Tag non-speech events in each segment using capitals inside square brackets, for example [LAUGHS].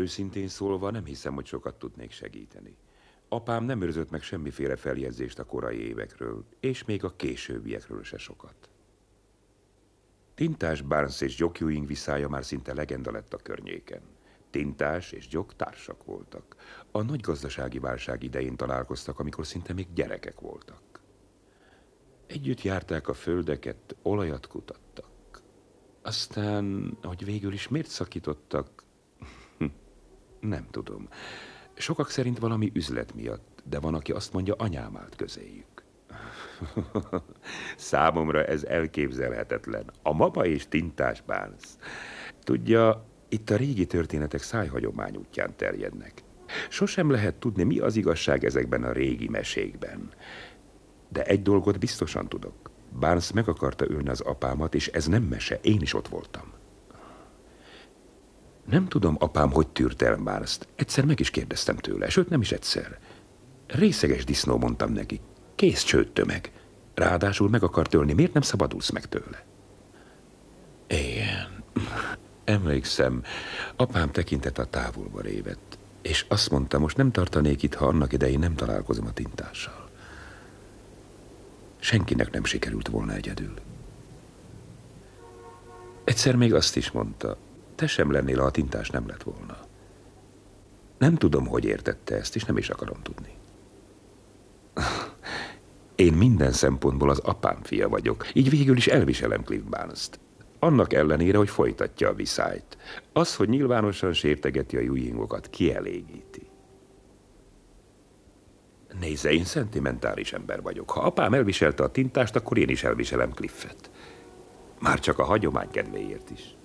Őszintén szólva nem hiszem, hogy sokat tudnék segíteni. Apám nem őrzött meg semmiféle feljegyzést a korai évekről, és még a későbbiekről se sokat. Tintás, Barnes és Jock Ewing viszája már szinte legenda lett a környéken. Tintás és Jock társak voltak. A nagy gazdasági válság idején találkoztak, amikor szinte még gyerekek voltak. Együtt járták a földeket, olajat kutattak. Aztán, hogy végül is miért szakítottak, nem tudom. Sokak szerint valami üzlet miatt, de van, aki azt mondja, anyám állt közéjük. [LAUGHS] Számomra ez elképzelhetetlen. A mama és tintás bánsz. Tudja, itt a régi történetek szájhagyomány útján terjednek. Sosem lehet tudni, mi az igazság ezekben a régi mesékben. De egy dolgot biztosan tudok. Barnes meg akarta ölni az apámat, és ez nem mese, én is ott voltam. Nem tudom, apám, hogy tűrt el Barnes-t. Egyszer meg is kérdeztem tőle, sőt nem is egyszer. Részeges disznó, mondtam neki. Kész csőttömeg. Ráadásul meg akart ölni, miért nem szabadulsz meg tőle? Igen. Emlékszem, apám tekintet a távolba révett, és azt mondta, most nem tartanék itt, ha annak idején nem találkozom a tintással. Senkinek nem sikerült volna egyedül. Egyszer még azt is mondta, te sem lennél, a tintás nem lett volna. Nem tudom, hogy értette ezt, és nem is akarom tudni. Én minden szempontból az apám fia vagyok, így végül is elviselem Cliff Barnes-t. Annak ellenére, hogy folytatja a viszályt. Az, hogy nyilvánosan sértegeti a Ewingokat, kielégíti. Nézze, én szentimentális ember vagyok. Ha apám elviselte a tintást, akkor én is elviselem Cliffet. Már csak a hagyomány kedvéért is.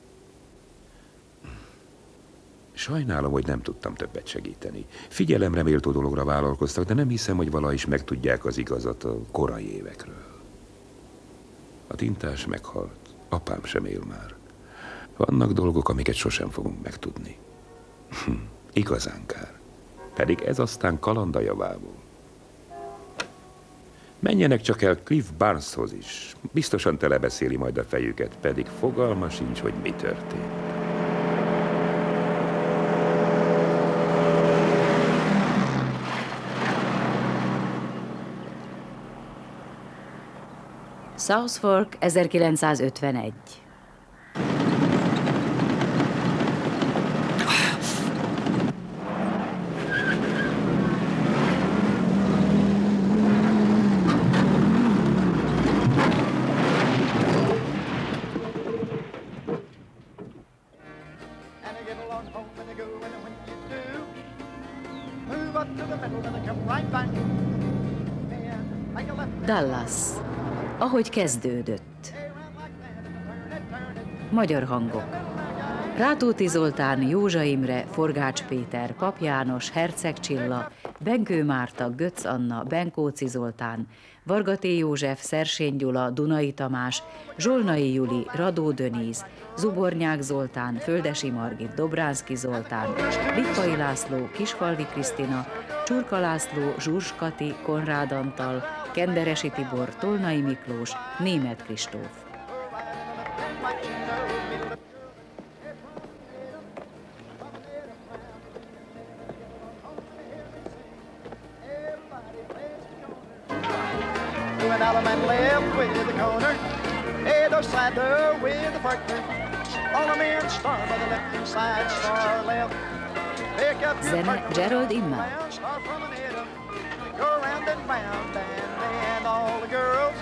Sajnálom, hogy nem tudtam többet segíteni. Figyelemre méltó dologra vállalkoztak, de nem hiszem, hogy vala is megtudják az igazat a korai évekről. A tintás meghalt, apám sem él már. Vannak dolgok, amiket sosem fogunk megtudni. Hm, igazán kár. Pedig ez aztán kalanda javából. Menjenek csak el Cliff Barneshoz is. Biztosan telebeszéli majd a fejüket, pedig fogalma sincs, hogy mi történt. South Fork 1951 Ahogy kezdődött. Magyar hangok. Rátóti Zoltán, Józsa Imre, Forgács Péter, Pap János, Herceg Csilla, Benkő Márta, Götz Anna, Benkóci Zoltán, Vargaté József, Szersény Gyula, Dunai Tamás, Zsolnai Juli, Radó Döníz, Zubornyák Zoltán, Földesi Margit, Dobránszki Zoltán, Lippai László, Kisfalvi Krisztina, Csurka László, Zsurs Kati, Konrád Antal, Kenderesi Tibor, Tolnai Miklós, Német Kristóf. Side there with the partner. On a man star by the left side, star left. Pick up your Zene. Gerald Immel. Star from an atom. Go round and round and then all the girls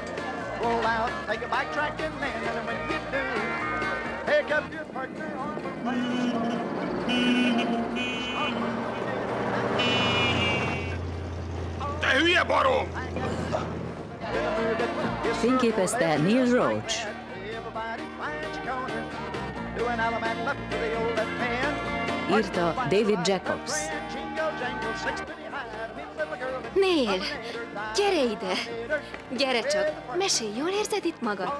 roll out, take a bike track and land. And when you do, pick up your partner on the Te hülye barom! Fényképezte Neil Roach. Everybody finds your corner. Doing Allemande left to the old left hand. Írta David Jacobs. Nél, gyere ide! Gyere csak, mesélj, jól érzed itt magad?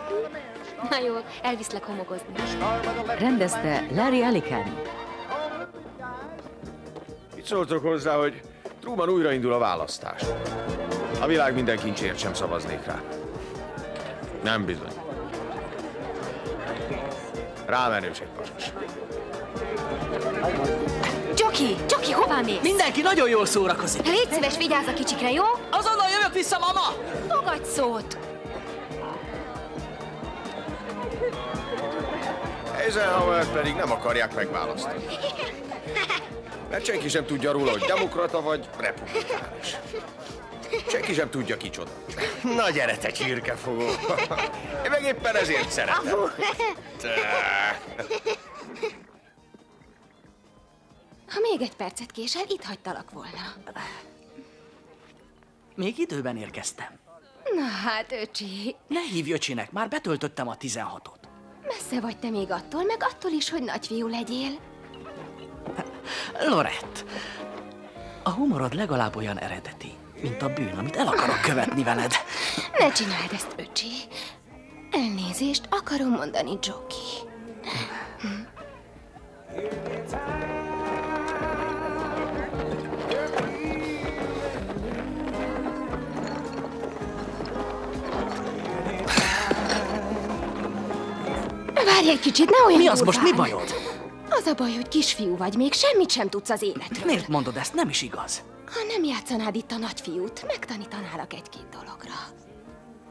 Na jó, elviszlek homokozni. Rendezte Larry Alican. Mit szóltok hozzá, hogy Truman újraindul a választás? A világ minden kincsért sem szavaznék rá. Nem bizony. Rámenős egy pasas. Csoki, Csoki, hová mész? Mindenki nagyon jól szórakozik. Légy szíves, vigyázz a kicsikre, jó? Azonnal jövök vissza, mama! Fogadj szót! Eisenhower pedig nem akarják megválasztani. Mert senki sem tudja róla, hogy demokrata vagy republikánus. Senki sem tudja kicsoda. Na gyere, te csirkefogó! Én meg éppen ezért szeretem. Te. Ha még egy percet késel, itt hagytalak volna. Még időben érkeztem. Na hát, öcsi, Ne hívj öcsinek, már betöltöttem a 16-ot. messze vagy te még attól, meg attól is, hogy nagyfiú legyél. Lorett, a humorod legalább olyan eredeti, mint a bűn, amit el akarok követni veled. Ne csináld ezt, öcsi. Elnézést, akarom mondani, Joki. Várj egy kicsit, ne olyan Mi az most, mi bajod? Az a baj, hogy kisfiú vagy, még semmit sem tudsz az életről. Miért mondod ezt? Nem is igaz. Ha nem játszanád itt a nagyfiút, megtanítanálak egy-két dologra.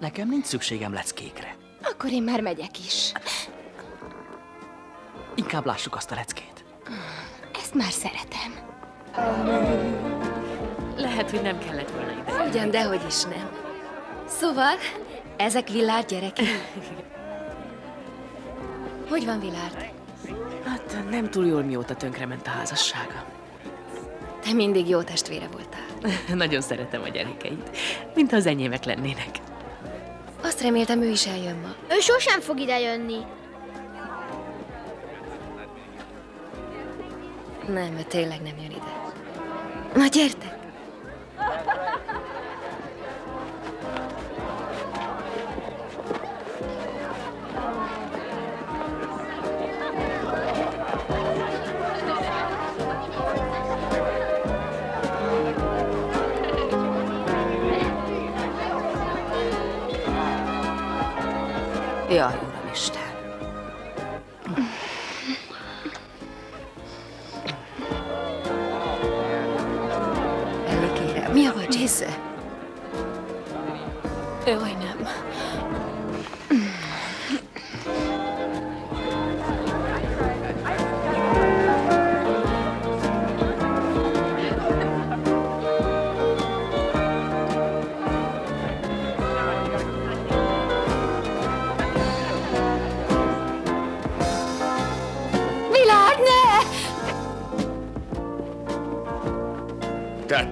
Nekem nincs szükségem leckékre. Akkor én már megyek is. Inkább lássuk azt a leckét. Ezt már szeretem. Lehet, hogy nem kellett volna ide. Ugyan, dehogy is nem. Szóval, ezek Villárd gyerekei. [LAUGHS] Hogy van Villárd? Hát nem túl jól, mióta tönkrement a házassága. Te mindig jó testvére voltál. [LAUGHS] Nagyon szeretem a gyerekeit, mint az enyémek lennének. Azt reméltem, ő is eljön ma. Ő sosem fog ide jönni. Nem, ő tényleg nem jön ide. Na gyertek! Jaj, uramisten. Elég kérem. Mi a baj, Jason? Jaj,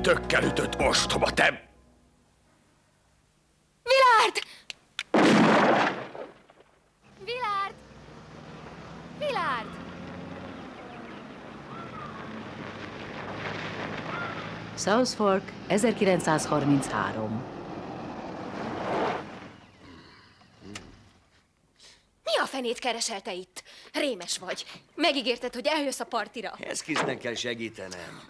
Te tökkel ütött ostoba, te! Vilárd! Vilárd! Vilárd! South Fork, 1933. Mi a fenét keresel te itt? Rémes vagy. Megígérted, hogy eljössz a partira. Eszkiznek kell segítenem.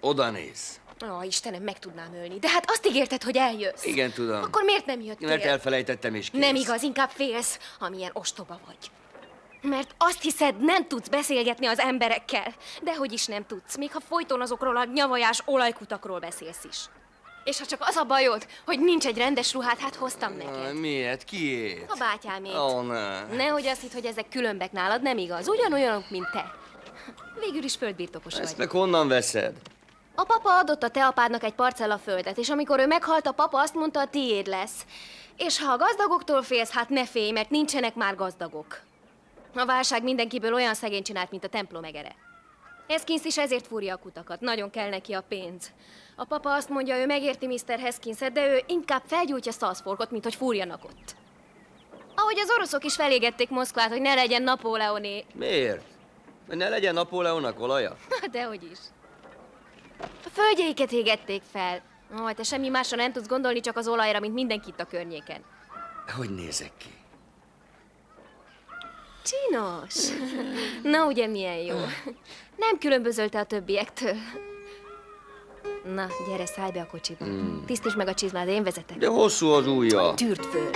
Oda néz. Ó, Istenem, meg tudnám ölni. De hát azt ígérted, hogy eljössz. Igen, tudom. Akkor miért nem jöttél? Mert elfelejtettem is kész. Nem igaz, inkább félsz, amilyen ostoba vagy. Mert azt hiszed, nem tudsz beszélgetni az emberekkel. Dehogy is nem tudsz, még ha folyton azokról a nyavajás olajkutakról beszélsz is. És ha csak az a bajod, hogy nincs egy rendes ruhát, hát hoztam neked. Miért? Kiét? A bátyámét. Ó, ne. Nehogy azt hidd, hogy ezek különbek nálad, nem igaz. Ugyanolyanok, mint te. Végül is földbirtokos Ezt vagy. meg honnan veszed? A papa adott a te apádnak egy parcella földet, és amikor ő meghalt, a papa azt mondta, a tiéd lesz. És ha a gazdagoktól félsz, hát ne félj, mert nincsenek már gazdagok. A válság mindenkiből olyan szegény csinált, mint a templom egere. Heskins is ezért fúrja a kutakat, nagyon kell neki a pénz. A papa azt mondja, ő megérti Mr. Heskinset, de ő inkább felgyújtja Salzforkot, mint hogy fúrjanak ott. Ahogy az oroszok is felégették Moszkvát, hogy ne legyen Napóleoné. Miért? Hogy ne legyen Napóleónak olaja? [LAUGHS] Dehogy is. A földjeiket égették fel. Ó, te semmi másra nem tudsz gondolni, csak az olajra, mint mindenki itt a környéken. Hogy nézek ki? Csinos. Na, ugye milyen jó. Nem különbözölte a többiektől. Na, gyere, szállj be a kocsiba. Tisztítsd meg a csizmád, én vezetek. De hosszú az ujja. Tűrt föl.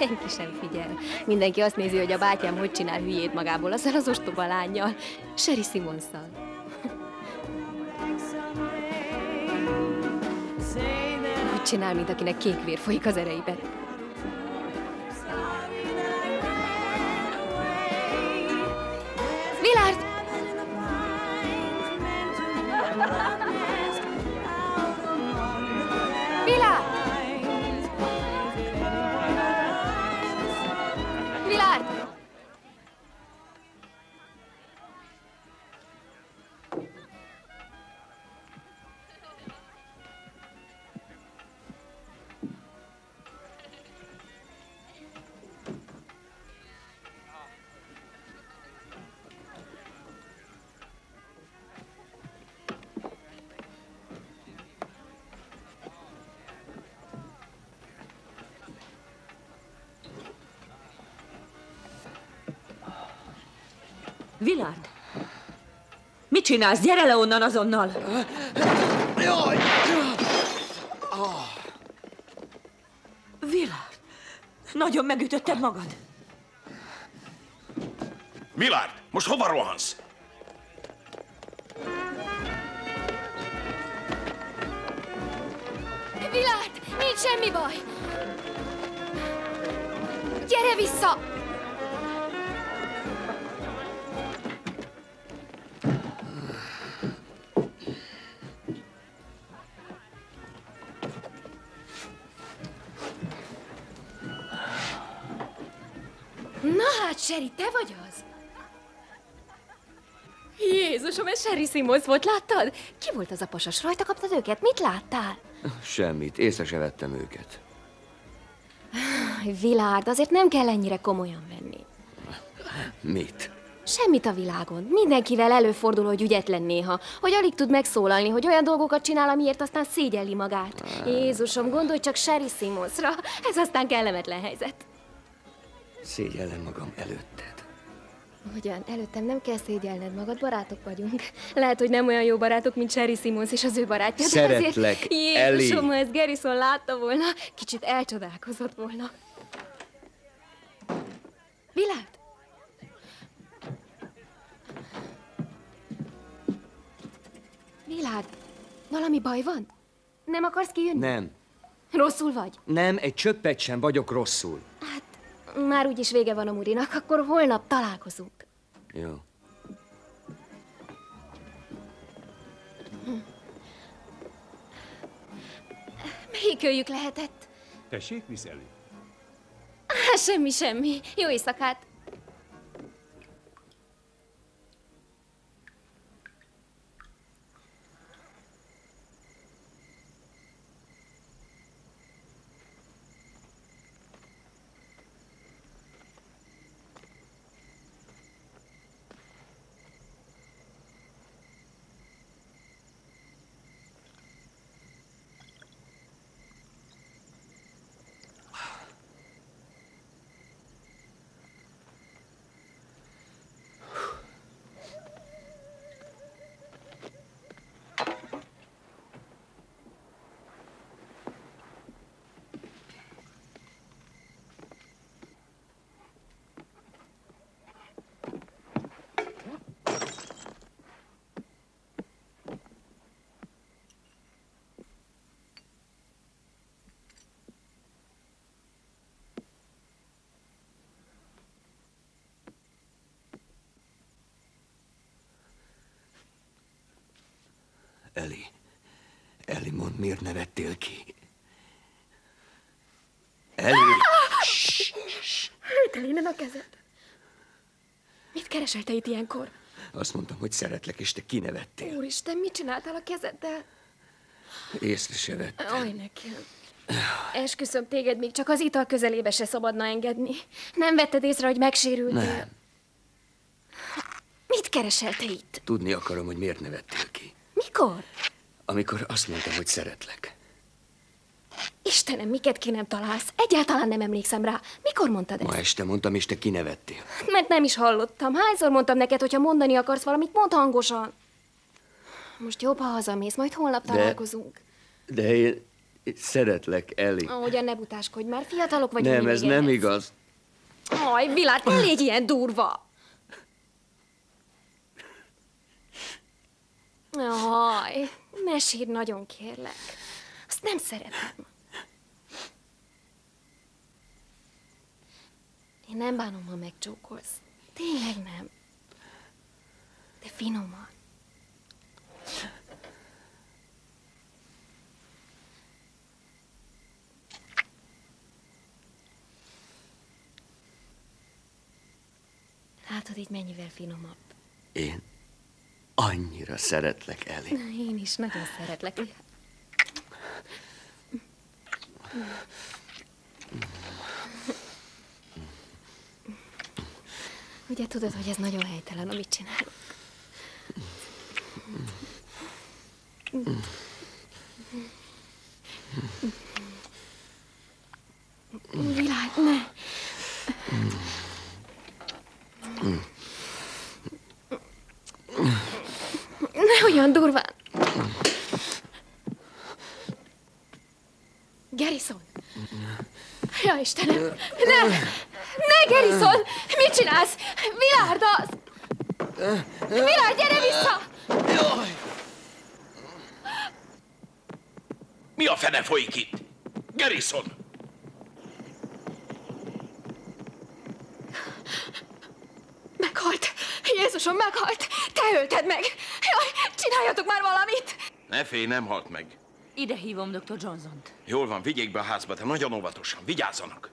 Senki sem figyel. Mindenki azt nézi, hogy a bátyám hogy csinál hülyét magából, azzal az ostoba lányjal, Sherry Simonszal. Úgy csinál, mint akinek kék vér folyik az ereiben. Csinálsz? Gyere le onnan azonnal! Jaj! Vilárd! Nagyon megütötted magad. Milárd, most hova rohansz? Vilárd! Nincs semmi baj! Gyere vissza! Na hát, Sherry, te vagy az? Jézusom, ez Sherry Simons volt, láttad? Ki volt az a pasas? Rajta kaptad őket? Mit láttál? Semmit, észre se vettem őket. [SIGHS] Vilárd, azért nem kell ennyire komolyan venni. Mit? Semmit a világon. Mindenkivel előfordul, hogy ügyetlen néha, hogy alig tud megszólalni, hogy olyan dolgokat csinál, amiért aztán szégyelli magát. Jézusom, gondolj csak Sherry Simonsra, ez aztán kellemetlen helyzet. Szégyellem magam előtted. Ugyan, előttem nem kell szégyelned magad, barátok vagyunk. Lehet, hogy nem olyan jó barátok, mint Sherry Simons és az ő barátja, de Szeretlek, azért... Jézusom, ha ezt Garrison látta volna, kicsit elcsodálkozott volna. Világ? Világ, valami baj van? Nem akarsz kijönni? Nem, Rosszul vagy? nem, egy csöppet sem vagyok rosszul. Már úgyis vége van a murinak, akkor holnap találkozunk. Jó. Melyik őjük lehetett? Tessék, Miss Ellie? Á, semmi, semmi. Jó éjszakát. Eli. Eli, mondd, miért nevettél ki? Eli! Hűtel innen a kezed. Mit keresel te itt ilyenkor? Azt mondtam, hogy szeretlek, és te kinevettél. Úristen, mit csináltál a kezeddel? Észre se vettem. Aj, nekem. Esküszöm, téged még csak az ital közelébe se szabadna engedni. Nem vetted észre, hogy megsérültél? Nem. Mit keresel te itt? Tudni akarom, hogy miért nevettél ki. Mikor? Amikor azt mondtam, hogy szeretlek. Istenem, miket ki nem találsz? Egyáltalán nem emlékszem rá. Mikor mondtad Ma ezt? este mondtam, és te kinevettél. Mert nem is hallottam. Hányszor mondtam neked, hogyha mondani akarsz valamit, mondd hangosan. Most jobb, ha hazamész, majd holnap De- találkozunk. De én... Szeretlek, Eli. Ahogyan ne butáskodj már, fiatalok vagyunk Nem, ez nem ehhez. igaz. Aj, Vilát, ne légy ilyen durva! Aj, ne sírj nagyon kérlek. Azt nem szeretem. Én nem bánom, ha megcsókolsz. Tényleg nem. De finoman. Látod, így mennyivel finomabb. Én annyira szeretlek, Eli. Én is nagyon szeretlek. Ugye tudod, hogy ez nagyon helytelen, amit csinálok? Világ, ne! Ne olyan durván! Garrison! Ja, Istenem! Ne! Ne, Garrison! Mit csinálsz? Vilárd az! Vilárd, gyere vissza! Jaj! Mi a fene folyik itt? Garrison! Meghalt! Jézusom, meghalt! Te ölted meg! Jaj, csináljatok már valamit! Ne félj, nem halt meg. Ide hívom dr. Johnson-t. Jól van, vigyék be a házba, de nagyon óvatosan. Vigyázzanak.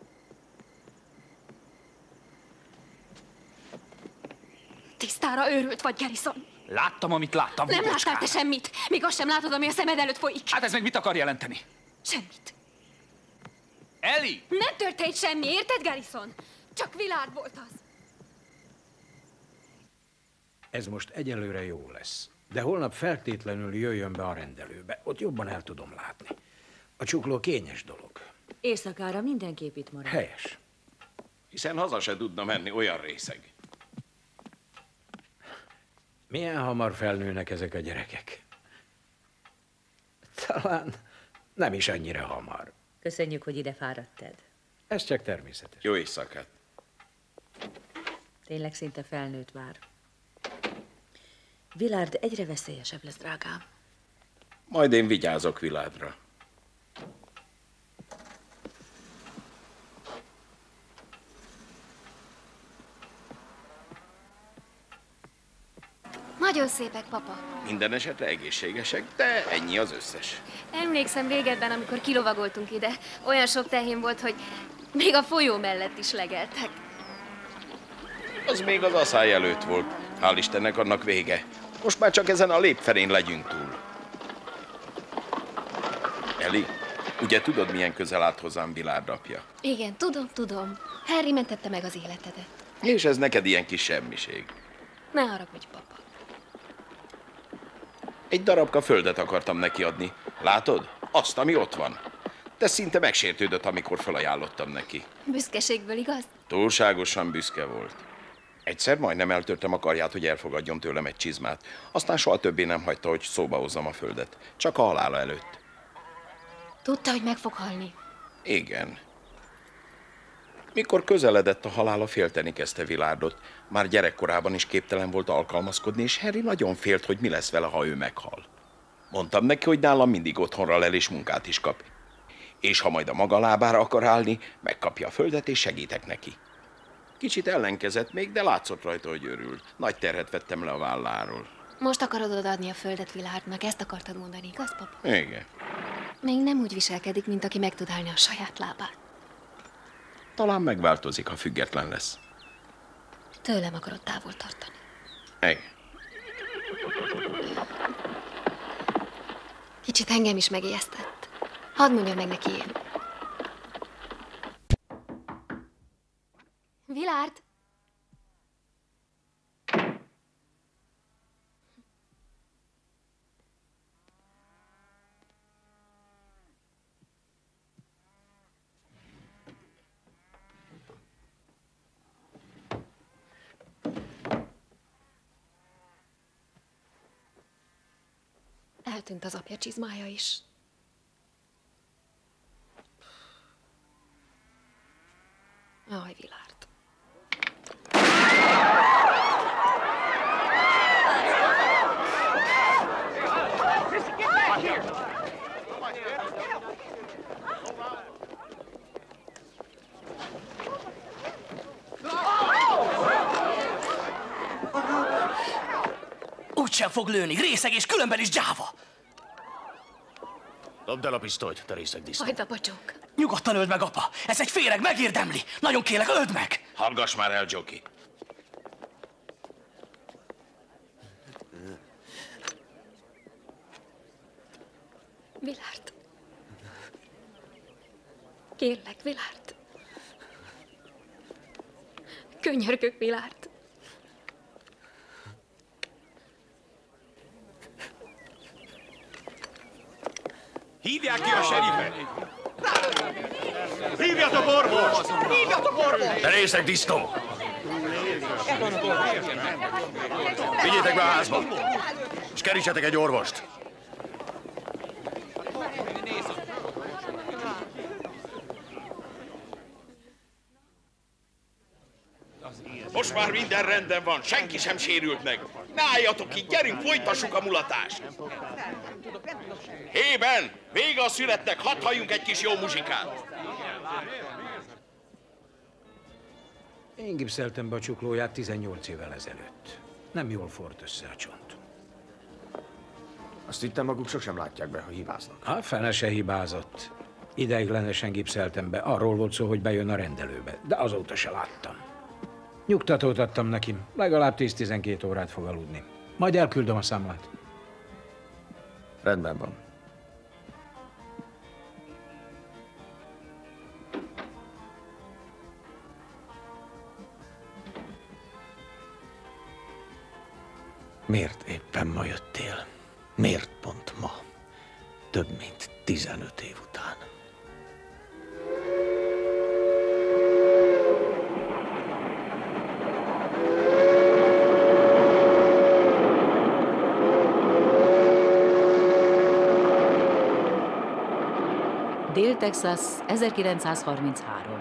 Tisztára őrült vagy, Garrison. Láttam, amit láttam. Nem Bubocskám. láttál te semmit, még azt sem látod, ami a szemed előtt folyik. Hát ez meg mit akar jelenteni? Semmit. Eli! Nem történt semmi, érted, Garrison? Csak Vilárd volt az. Ez most egyelőre jó lesz. De holnap feltétlenül jöjjön be a rendelőbe. Ott jobban el tudom látni. A csukló kényes dolog. Éjszakára mindenképp itt marad. Helyes. Hiszen haza se tudna menni, olyan részeg. Milyen hamar felnőnek ezek a gyerekek? Talán nem is annyira hamar. Köszönjük, hogy ide fáradtad. Ez csak természetes. Jó éjszakát. Tényleg szinte felnőtt már. Vilárd egyre veszélyesebb lesz, drágám. Majd én vigyázok Viládra. Nagyon szépek, papa. Minden esetre egészségesek, de ennyi az összes. Emlékszem régebben, amikor kilovagoltunk ide, olyan sok tehén volt, hogy még a folyó mellett is legeltek. Az még az asszály előtt volt. Hál' Istennek annak vége. Most már csak ezen a lépfelén legyünk túl. Eli, ugye tudod, milyen közel állt hozzám Vilárd apja? Igen, tudom, tudom. Harry mentette meg az életedet. És ez neked ilyen kis semmiség. Ne haragudj, papa. Egy darabka földet akartam neki adni. Látod? Azt, ami ott van. De szinte megsértődött, amikor felajánlottam neki. Büszkeségből, igaz? Túlságosan büszke volt. Egyszer majdnem eltörtem a karját, hogy elfogadjon tőlem egy csizmát. Aztán soha többé nem hagyta, hogy szóba hozzam a földet. Csak a halála előtt. Tudta, hogy meg fog halni. Igen. Mikor közeledett a halála, félteni kezdte Vilárdot. Már gyerekkorában is képtelen volt alkalmazkodni, és Harry nagyon félt, hogy mi lesz vele, ha ő meghal. Mondtam neki, hogy nálam mindig otthonra lel és munkát is kap. És ha majd a maga lábára akar állni, megkapja a földet, és segítek neki. Kicsit ellenkezett még, de látszott rajta, hogy örül. Nagy terhet vettem le a válláról. Most akarod odaadni a földet Vilárdnak, ezt akartad mondani, igaz, papa? Igen. Még nem úgy viselkedik, mint aki meg tud állni a saját lábán. Talán megváltozik, ha független lesz. Tőlem akarod távol tartani. Igen. Kicsit engem is megijesztett. Hadd mondjam meg neki én. Vilárd! Eltűnt az apja csizmája is. Aj, Vilárd. Sem fog lőni, részeg és különben is gyáva. Dobd el a pisztolyt, te részeg disznó. Hagyd a pacsók. Nyugodtan öld meg, apa. Ez egy féreg, megérdemli. Nagyon kérlek, öld meg. Hallgass már el, Joki. Vilárd. Kérlek, Vilárd. Könyörgök, Vilárd. Hívják ki a serifet! Hívjatok orvost! Hívjatok orvost! Te részeg disznó! Vigyétek be a házba! És kerítsetek egy orvost! Most már minden rendben van, senki sem sérült meg. Ne álljatok ki, gyerünk, folytassuk a mulatást. Hében, vége a születnek, hadd halljunk egy kis jó muzsikát. Én gipszeltem be a csuklóját 18 évvel ezelőtt. Nem jól fort össze a csont. Azt hittem maguk sosem látják be, ha hibáznak. A fene se hibázott. Ideiglenesen gipszeltem be. Arról volt szó, hogy bejön a rendelőbe. De azóta se láttam. Nyugtatót adtam neki. Legalább 10-12 órát fog aludni. Majd elküldöm a számlát. Rendben van. Miért éppen ma jöttél? Miért pont ma? Több mint 15 év után. Dél-Texas, 1933.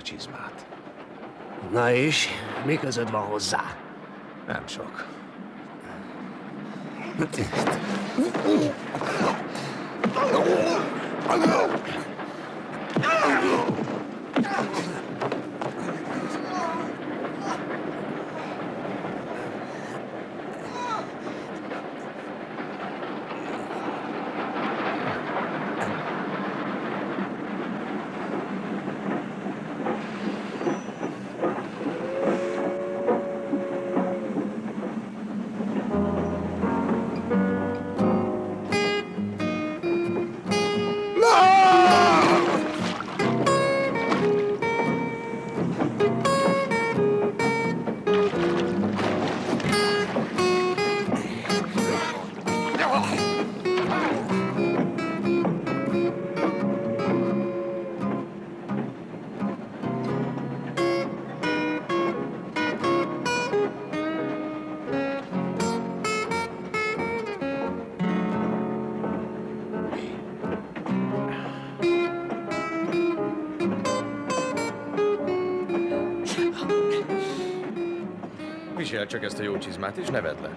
a csizmát. Na és, mi közöd van hozzá? Nem sok. Visel csizmát, és neved le.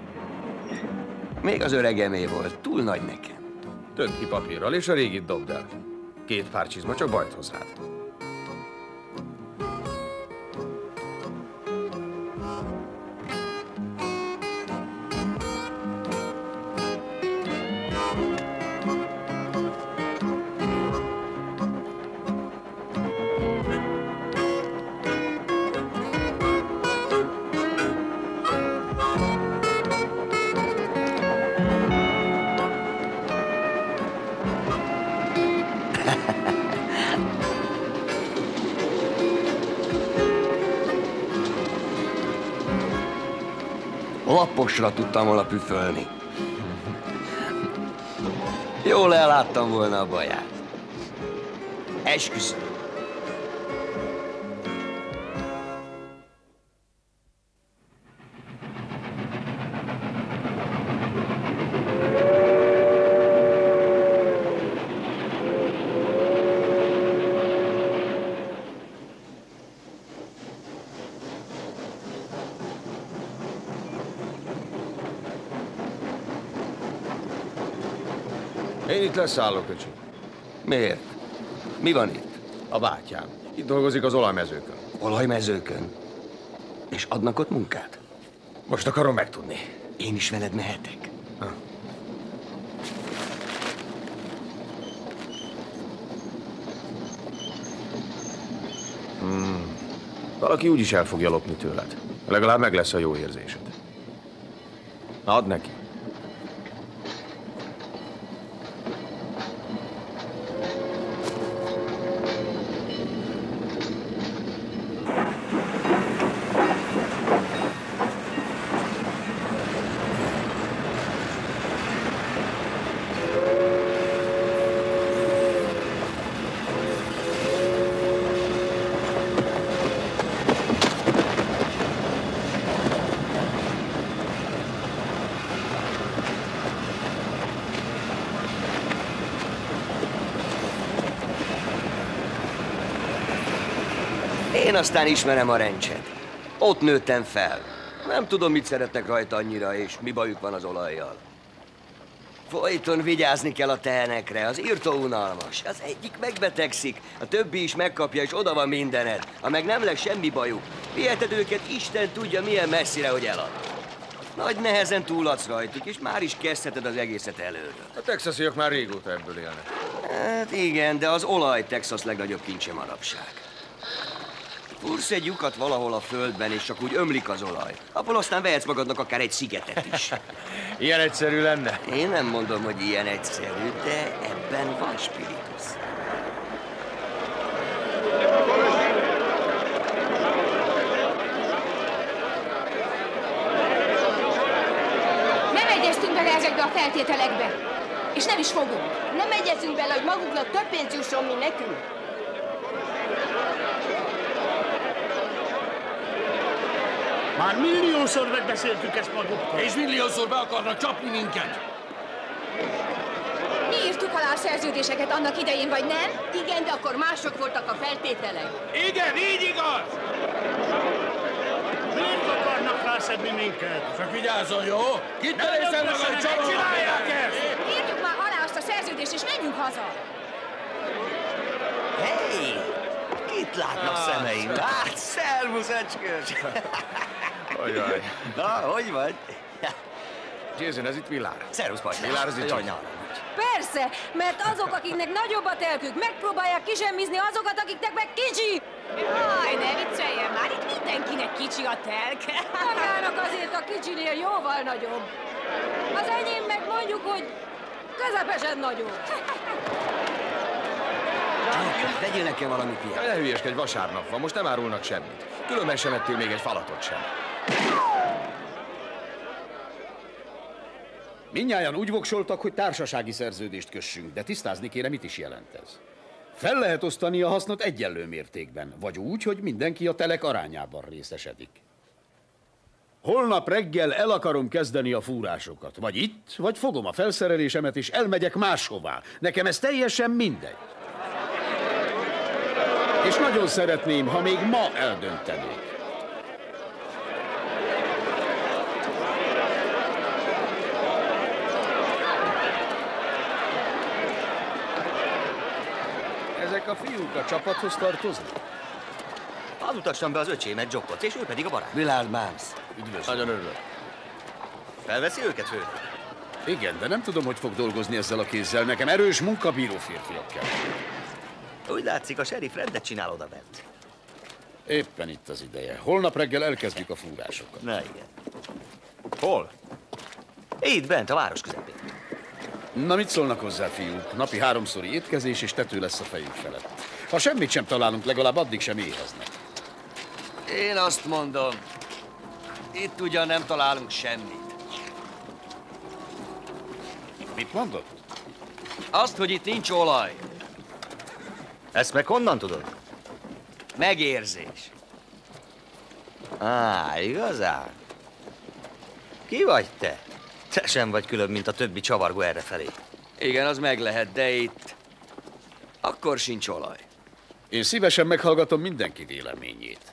Még az öregemé volt, túl nagy nekem. Több ki papírral, és a régit dobd el. Két pár csizma csak bajt hoz Laposra tudtam volna püfölni. Jól elláttam volna a baját. Esküszöm. Itt leszállok, öcsi. Miért? Mi van itt? A bátyám. Itt dolgozik az olajmezőkön. Olajmezőkön? És adnak ott munkát? Most akarom megtudni. Én is veled mehetek. Hmm. Valaki úgyis el fogja lopni tőled. Legalább meg lesz a jó érzésed. Add neki. Én aztán ismerem a rencset. Ott nőttem fel. Nem tudom, mit szeretnek rajta annyira, és mi bajuk van az olajjal. Folyton vigyázni kell a tehenekre, az írtó unalmas. Az egyik megbetegszik, a többi is megkapja, és oda van mindened. Ha meg nem lesz semmi bajuk, viheted őket Isten tudja milyen messzire, hogy elad. Nagy nehezen túladsz rajtuk, és már is kezdheted az egészet előről. A texasiak már régóta ebből élnek. Hát igen, de az olaj Texas legnagyobb kincse manapság. Fursz egy lyukat valahol a földben, és csak úgy ömlik az olaj. Abból aztán vehetsz magadnak akár egy szigetet is. [LAUGHS] Ilyen egyszerű lenne? Én nem mondom, hogy ilyen egyszerű, de ebben van spiritus. Nem egyeztünk bele ezekbe a feltételekbe. És nem is fogunk. Nem egyezünk bele, hogy maguknak több pénz jusson, mint nekünk. Már milliószor megbeszéltük ezt maguktól. És milliószor be akarnak csapni minket. Mi írtuk alá a szerződéseket annak idején, vagy nem? Igen, de akkor mások voltak a feltételek. Igen, így igaz! Miért akarnak rászedni minket? Csak vigyázzon, jó? Kit Ne merészel meg a csalódni? csinálják ezt! Írjuk már alá azt a szerződést, és menjünk haza! Hey! Kit látnak Ah, szemeim? Hát, szervusz, öcskös! [LAUGHS] Ajaj. Na, hogy vagy? Jason, ez itt Vilár. Szervusz, Pajta. Vilár, ez itt Jaj, Persze, mert azok, akiknek nagyobb a telkük, megpróbálják kisemmizni azokat, akiknek meg kicsi. Jaj, ne vicceljen már, itt mindenkinek kicsi a telke. Magának azért a kicsinél jóval nagyobb. Az enyém meg mondjuk, hogy közepesen nagyobb. Vegyél nekem valamit ilyet. ne hülyeskedj, vasárnap van, most nem árulnak semmit. Különben sem ettél még egy falatot sem. Minnyáján úgy voksoltak, hogy társasági szerződést kössünk, de tisztázni kéne, mit is jelent ez. Fel lehet osztani a hasznot egyenlő mértékben, vagy úgy, hogy mindenki a telek arányában részesedik. Holnap reggel el akarom kezdeni a fúrásokat. Vagy itt, vagy fogom a felszerelésemet, és elmegyek máshová. Nekem ez teljesen mindegy. És nagyon szeretném, ha még ma eldöntenék. Ezek a csapathoz tartoznak? Hadd mutassam be az öcsémet, Jockot, és ő pedig a barát. Willard Miles. Üdvözlöm. Nagyon örülök. Felveszi őket, fő? Igen, de nem tudom, hogy fog dolgozni ezzel a kézzel. Nekem erős munkabíró férfiak kell. Úgy látszik, a sheriff rendet csinál oda bent. Éppen itt az ideje. Holnap reggel elkezdjük a fúrásokat. Na igen. Hol? Itt bent, a város közepén. Na, mit szólnak hozzá, fiúk? Napi háromszori étkezés és tető lesz a fejünk felett. Ha semmit sem találunk, legalább addig sem éheznek. Én azt mondom, itt ugyan nem találunk semmit. Mit mondod? Azt, hogy itt nincs olaj. Ezt meg honnan tudod? Megérzés. Á, igazán? Ki vagy te? Te sem vagy különb, mint a többi csavargó errefelé. Igen, az meg lehet, de itt... Akkor sincs olaj. Én szívesen meghallgatom mindenki véleményét.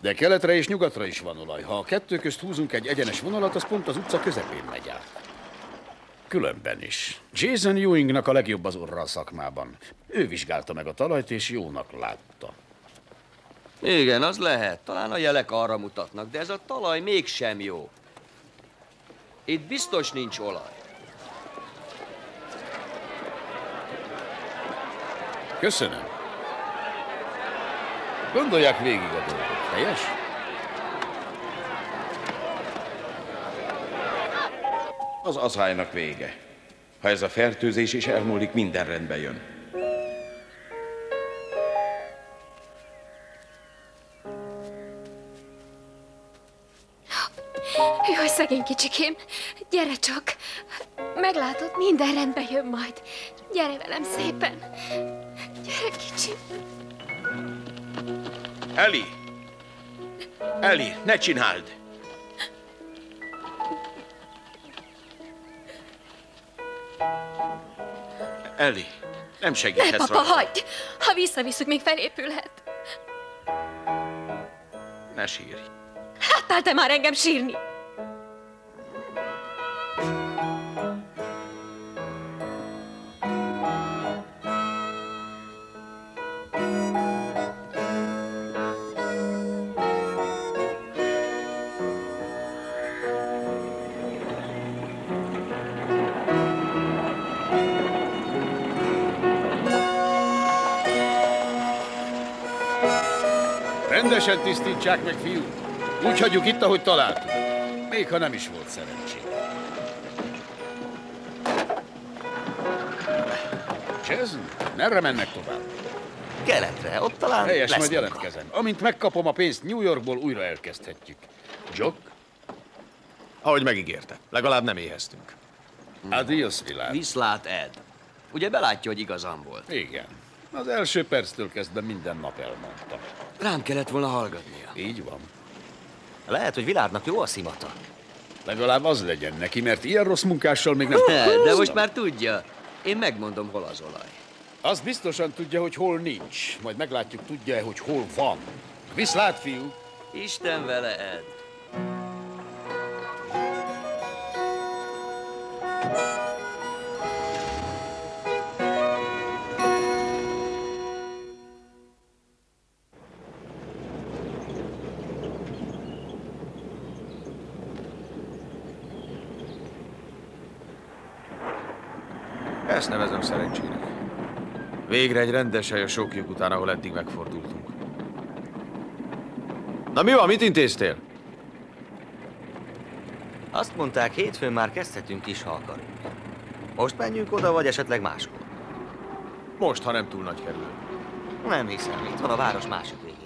De keletre és nyugatra is van olaj. Ha a kettő közt húzunk egy egyenes vonalat, az pont az utca közepén megy át. Különben is. Jason Ewingnak a legjobb az orra a szakmában. Ő vizsgálta meg a talajt, és jónak látta. Igen, az lehet. Talán a jelek arra mutatnak, de ez a talaj mégsem jó. Itt biztos nincs olaj. Köszönöm. Gondolják végig a dolgot, helyes? Az aszálynak vége. Ha ez a fertőzés is elmúlik, minden rendbe jön. Jaj, szegény kicsikém, gyere csak. Meglátod, minden rendbe jön majd. Gyere velem szépen. Gyere, kicsi. Eli! Eli, ne csináld! Eli, nem Ne, segíthetsz papa, rajta. hagyd! Ha visszavisszük, még felépülhet. Ne sírj. Láttál te már engem sírni? Rendesen tisztítsák meg, fiú. Úgy hagyjuk itt, ahogy találtuk. Még ha nem is volt szerencsé. Jason, merre mennek tovább? Keletre, ott talán Helyes, lesz majd munka. jelentkezem. Amint megkapom a pénzt, New Yorkból újra elkezdhetjük. Jock? Ahogy megígérte. Legalább nem éheztünk. Adios, világ. Viszlát, Ed. Ugye belátja, hogy igazam volt. Igen. Az első perctől kezdve minden nap elmondtam. Rám kellett volna hallgatnia. Így van. Lehet, hogy Vilárdnak jó a szimata. Legalább az legyen neki, mert ilyen rossz munkással még nem... De most már tudja. Én megmondom, hol az olaj. Az biztosan tudja, hogy hol nincs. Majd meglátjuk, tudja-e, hogy hol van. Viszlát, fiú! Isten vele, Ed. Szerencsének. Végre egy rendes hely a sok lyuk után, ahol eddig megfordultunk. Na mi van, mit intéztél? Azt mondták, hétfőn már kezdhetünk is, ha akarunk. Most menjünk oda, vagy esetleg máskor? Most, ha nem túl nagy kerül. Nem hiszem, itt van a város másik végében.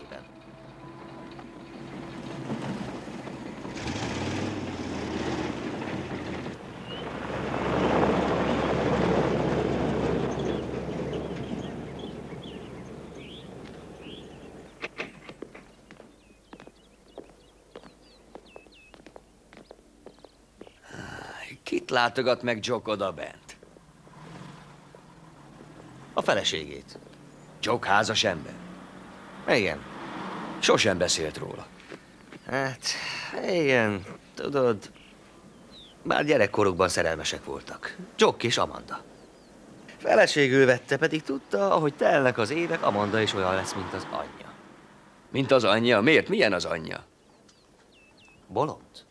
Kit látogat meg Jock oda bent? A feleségét. Jock házas ember. Igen. Sosem beszélt róla. Hát, igen, tudod, már gyerekkorukban szerelmesek voltak. Jock és Amanda. Feleségül vette, pedig tudta, ahogy telnek az évek, Amanda is olyan lesz, mint az anyja. Mint az anyja? Miért? Milyen az anyja? Bolond.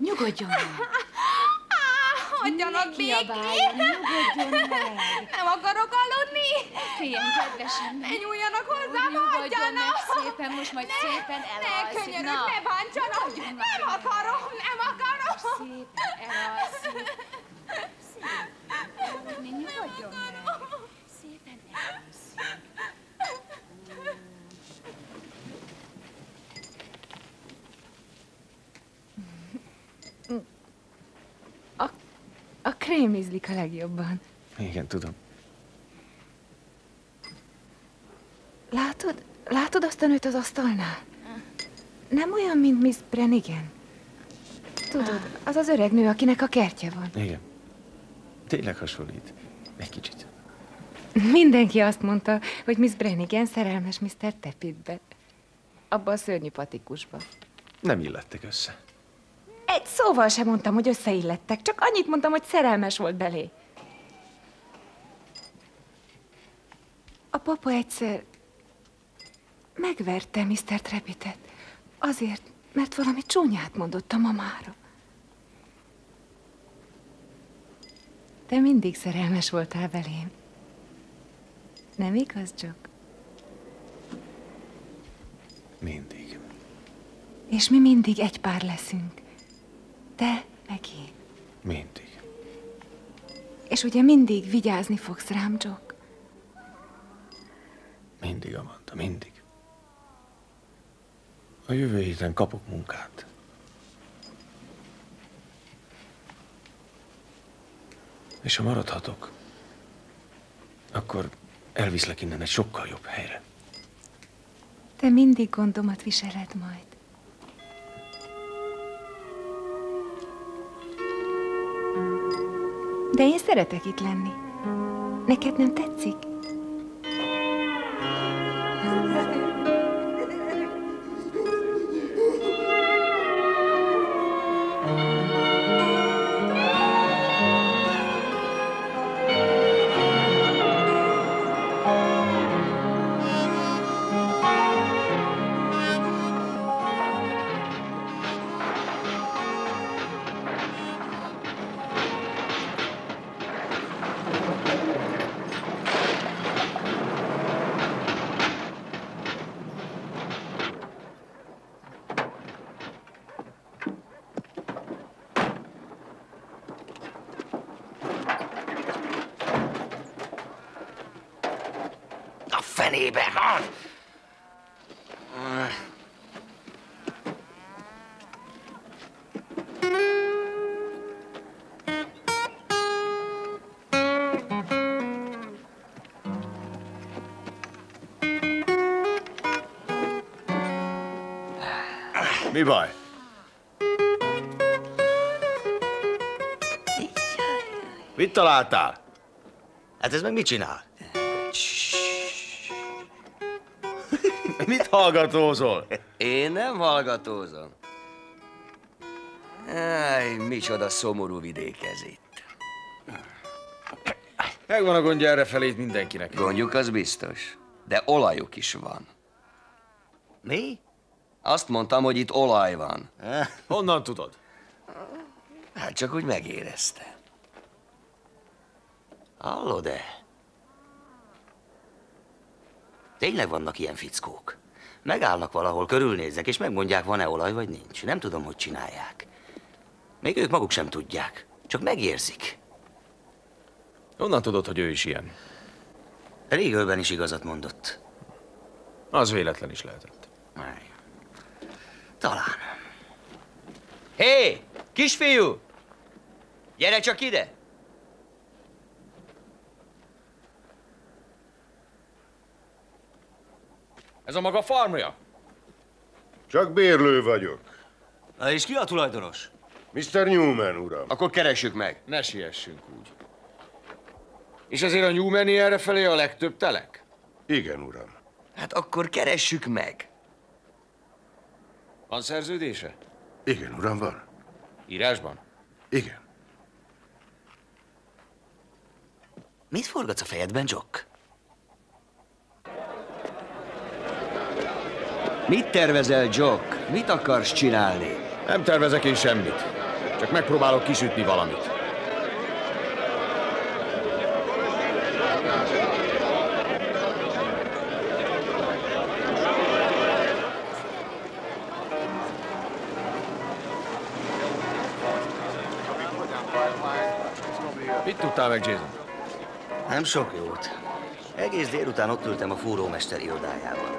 Nyugodjon meg! Hagyjanak kiabáljon, nyugodjon meg. Nem akarok aludni! Féljen, kedvesem. Ne nyúljanak hozzám, hagyjanak! meg szépen, most majd szépen Ne elalszik. könyörög, Na. ne bántsanak! Nem meg. akarom, nem akarom! Szépen elalszik. Szépen nyugodjon meg. Szépen elalszik. A krém ízlik a legjobban. Igen, tudom. Látod? Látod azt a nőt az asztalnál? Nem olyan, mint Miss Brannigan. Tudod, az az öreg nő, akinek a kertje van. Igen. Tényleg hasonlít. Egy kicsit. Mindenki azt mondta, hogy Miss Brannigan szerelmes Mr. Tepidbe. Abba a szörnyű patikusba. Nem illettek össze. Egy szóval sem mondtam, hogy összeillettek, csak annyit mondtam, hogy szerelmes volt belé. A papa egyszer megverte Mr. Trepitet. Azért, mert valami csúnyát mondott a mamára. Te mindig szerelmes voltál belém. Nem igaz, Jock? Mindig. És mi mindig egy pár leszünk. Te meg én. Mindig. És ugye mindig vigyázni fogsz rám, Jock? Mindig, Amanda, mindig. A jövő héten kapok munkát. És ha maradhatok, akkor elviszlek innen egy sokkal jobb helyre. Te mindig gondomat viseled majd. De én szeretek itt lenni. Neked nem tetszik? Baj? Mit találtál? Hát ez meg mit csinál? Mit hallgatózol? Én nem hallgatózom. Áj, micsoda szomorú vidék ez itt. Megvan a gondja erre felét mindenkinek. Gondjuk az biztos. De olajuk is van. Mi? Azt mondtam, hogy itt olaj van. [LAUGHS] Honnan tudod? Hát csak úgy megérezte. Hallod-e? Tényleg vannak ilyen fickók. Megállnak valahol, körülnéznek, és megmondják, van-e olaj, vagy nincs. Nem tudom, hogy csinálják. Még ők maguk sem tudják. Csak megérzik. Honnan tudod, hogy ő is ilyen? Régölben is igazat mondott. Az véletlen is lehetett. Talán. Hé, kisfiú! Gyere csak ide! Ez a maga farmja? Csak bérlő vagyok. Na és ki a tulajdonos? Mr. Newman, uram. Akkor keressük meg. Ne siessünk úgy. És ezért a Newmani erre felé a legtöbb telek? Igen, uram. Hát akkor keressük meg. Van szerződése? Igen, uram, van. Írásban? Igen. Mit forgatsz a fejedben, Jock? Mit tervezel, Jock? Mit akarsz csinálni? Nem tervezek én semmit. Csak megpróbálok kisütni valamit. Tudtál meg, Jason? Nem sok jót. Egész délután ott ültem a fúrómester irodájában.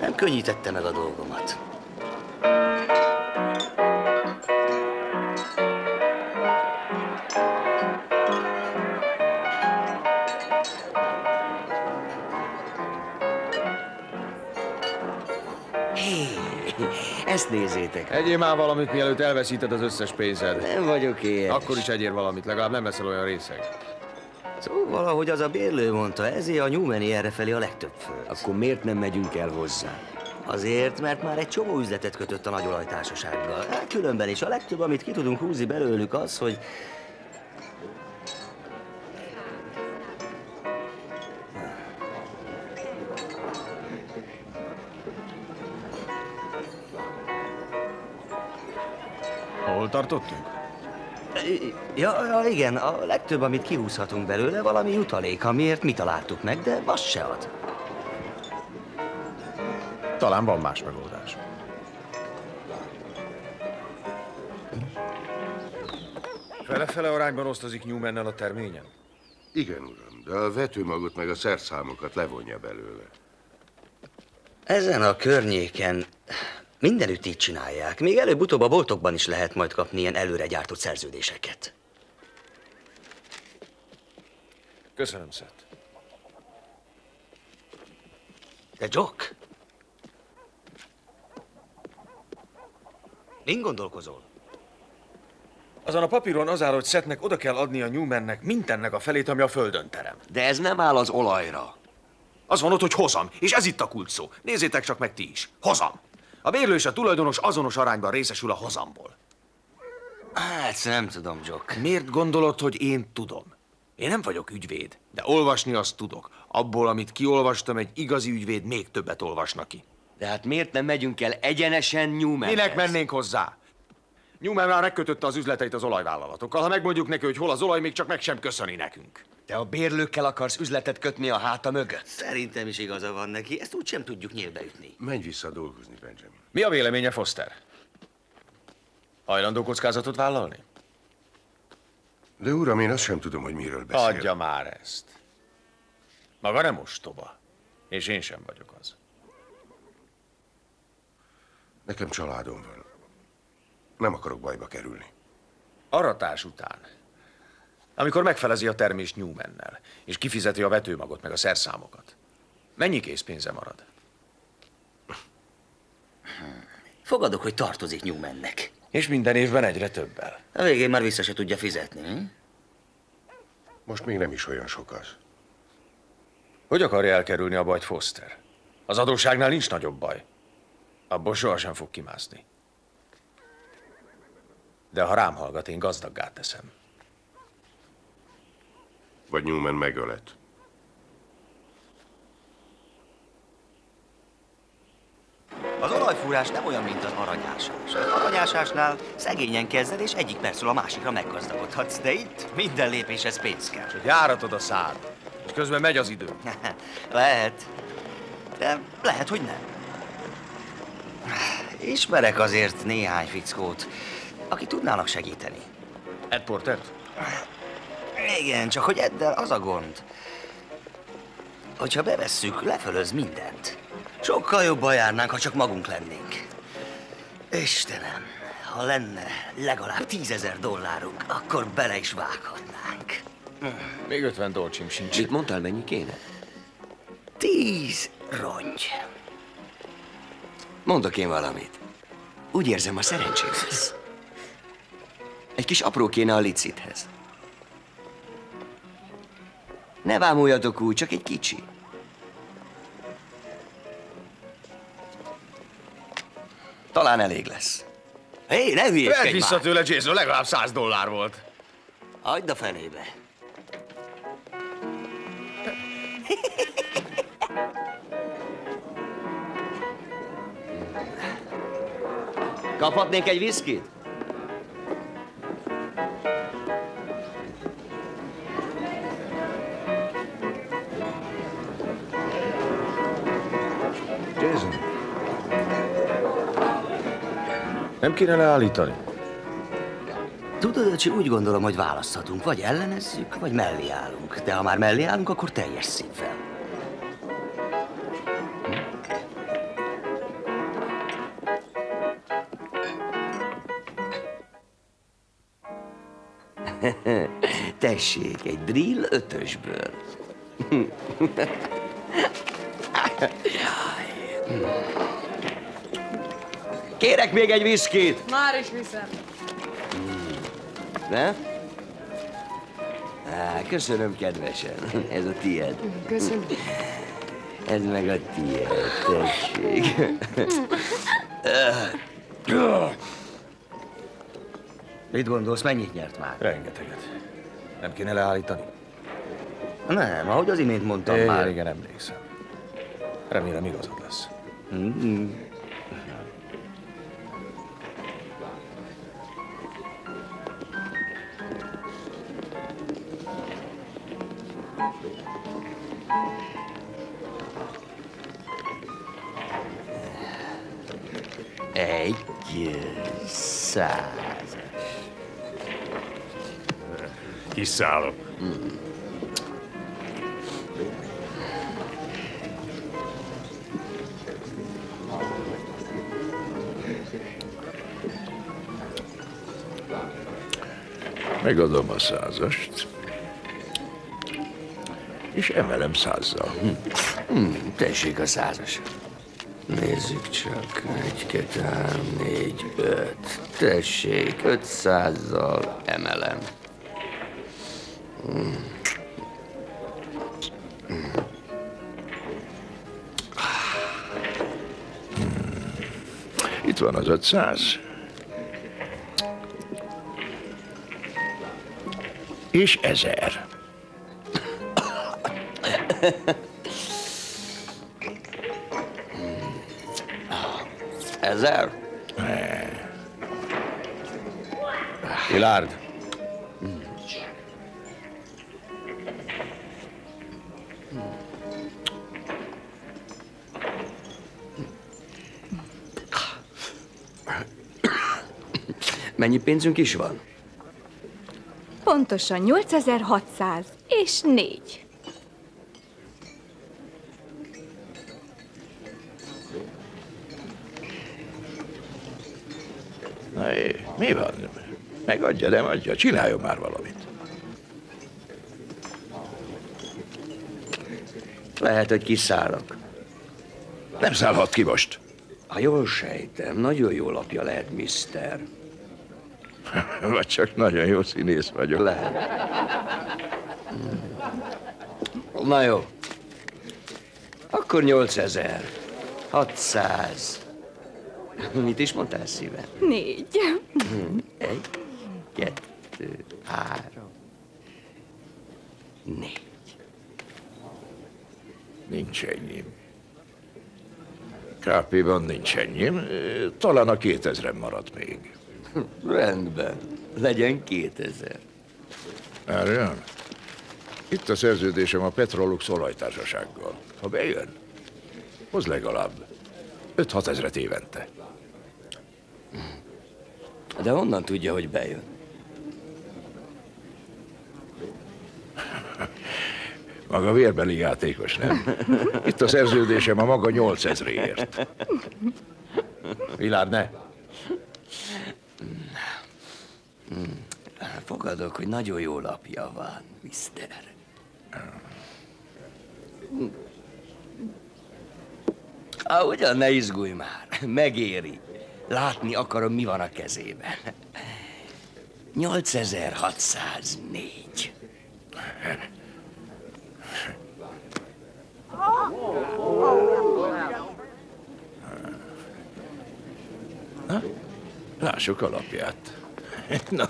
Nem könnyítette meg a dolgomat. Ezt nézzétek. Egyél már valamit, mielőtt elveszíted az összes pénzed. Nem vagyok ilyen. Akkor is egyél valamit, legalább nem leszel olyan részeg. Szóval, ahogy az a bérlő mondta, ezért a Newmani errefelé a legtöbb föld. Akkor miért nem megyünk el hozzá? Azért, mert már egy csomó üzletet kötött a nagyolajtársasággal. Hát különben is a legtöbb, amit ki tudunk húzni belőlük az, hogy tartottunk? Ja, ja, igen, a legtöbb, amit kihúzhatunk belőle, valami jutalék, amiért mi találtuk meg, de az se ad. Talán van más megoldás. Fele-fele arányban osztozik Newmannel a terményen? Igen, uram, de a vetőmagot meg a szerszámokat levonja belőle. Ezen a környéken mindenütt így csinálják. Még előbb-utóbb a boltokban is lehet majd kapni ilyen előre gyártott szerződéseket. Köszönöm, Seth. De Jock? Min gondolkozol? Azon a papíron az áll, hogy Sethnek oda kell adni a Newmannek mindennek a felét, ami a földön terem. De ez nem áll az olajra. Az van ott, hogy hozam, és ez itt a kulcs szó. Nézzétek csak meg ti is. Hozam. A bérlő és a tulajdonos azonos arányban részesül a hozamból. Hát, nem tudom, Jock. Miért gondolod, hogy én tudom? Én nem vagyok ügyvéd, de olvasni azt tudok. Abból, amit kiolvastam, egy igazi ügyvéd még többet olvasna ki. De hát miért nem megyünk el egyenesen Newmanhez? Minek mennénk hozzá? Newman már megkötötte az üzleteit az olajvállalatokkal. Ha megmondjuk neki, hogy hol az olaj, még csak meg sem köszöni nekünk. Te a bérlőkkel akarsz üzletet kötni a háta mögött? Szerintem is igaza van neki, ezt úgy sem tudjuk nyílbe ütni. Menj vissza dolgozni, Benjamin. Mi a véleménye, Foster? Hajlandó kockázatot vállalni? De uram, én azt sem tudom, hogy miről beszél. Adja már ezt. Maga nem ostoba. És én sem vagyok az. Nekem családom van. Nem akarok bajba kerülni. Aratás után, amikor megfelezi a termést Newmannel, és kifizeti a vetőmagot meg a szerszámokat, mennyi készpénze marad? Fogadok, hogy tartozik Newmannek. És minden évben egyre többel. A végén már vissza se tudja fizetni. Hm? Most még nem is olyan sok az. Hogy akarja elkerülni a bajt Foster? Az adósságnál nincs nagyobb baj. Abból sohasem fog kimászni. De ha rám hallgat, én gazdaggá teszem. Vagy Newman megölet. Az olajfúrás nem olyan, mint az aranyásás. Az aranyásásnál szegényen kezded, és egyik percről a másikra meggazdagodhatsz, de itt minden lépéshez pénz kell. Csak járatod a szád, és közben megy az idő. [LAUGHS] lehet, de lehet, hogy nem. Ismerek azért néhány fickót, aki tudnának segíteni. Ed Portert? Igen, csak hogy Eddel az a gond. Hogyha bevesszük, lefölöz mindent. Sokkal jobban járnánk, ha csak magunk lennénk. Istenem, ha lenne legalább tízezer dollárunk, akkor bele is vághatnánk. Még 50 dolcsim sincs. Mit mondtál, mennyi kéne? Tíz rongy. Mondok én valamit. Úgy érzem, a szerencsém lesz. Egy kis apró kéne a licithez. Ne vámoljatok úgy, csak egy kicsi. Talán elég lesz. Hé, ne Vedd hülyéskedj vissza már! tőle, Jason, legalább 100 dollár volt. Hagyd a fenébe. Kaphatnék egy viszkit? Nem kéne leállítani? Tudod, öcsi, úgy gondolom, hogy választhatunk. Vagy ellenezzük, vagy mellé állunk. De ha már mellé állunk, akkor teljes szívvel. [LAUGHS] Tessék, egy drill ötösből. [LAUGHS] Kérek még egy viszkit! Már is viszem. Ne? Á, köszönöm kedvesen. [LAUGHS] Ez a tiéd. Köszönöm. Ez meg a tiéd, tessék. Mit gondolsz, mennyit nyert már? Rengeteget. Nem kéne leállítani? Nem, ahogy az imént mondtam igen, már. Igen, emlékszem. Remélem igazad lesz. Mm-hmm. Kiszállok. Megadom a százast, és emelem százzal. Hm, tessék a százas. Nézzük csak. Egy, kettő, három, négy, öt. Tessék, ötszázzal emelem. Itt van az 500. És ezer. Ezer? Szilárd. Mennyi pénzünk is van? Pontosan 8600 és 4. Na, é, mi van? Megadja, nem adja, csináljon már valamit. Lehet, hogy kiszállok. Nem szállhat ki most. Ha jól sejtem, nagyon jó lapja lehet, mister. [LAUGHS] Vagy csak nagyon jó színész vagyok. Lehet. Na jó. Akkor 8000. 600. Mit is mondtál szívem? Négy. Hm, Egy, kettő, három, négy. Nincs ennyim. KP-ban nincs ennyim. Talán a kétezren maradt még. Rendben. Legyen 2000. Erről? Itt a szerződésem a Petrolux olajtársasággal. Ha bejön, hoz legalább 5-6 ezret évente. De honnan tudja, hogy bejön? Maga vérbeli játékos, nem? Itt a szerződésem a maga 8 ezréért. Vilár, ne! Hmm. Fogadok, hogy nagyon jó lapja van, mister. Ah, ugyan ne izgulj már, megéri. Látni akarom, mi van a kezében. 8604. Na, lássuk a lapját. [LAUGHS] Na,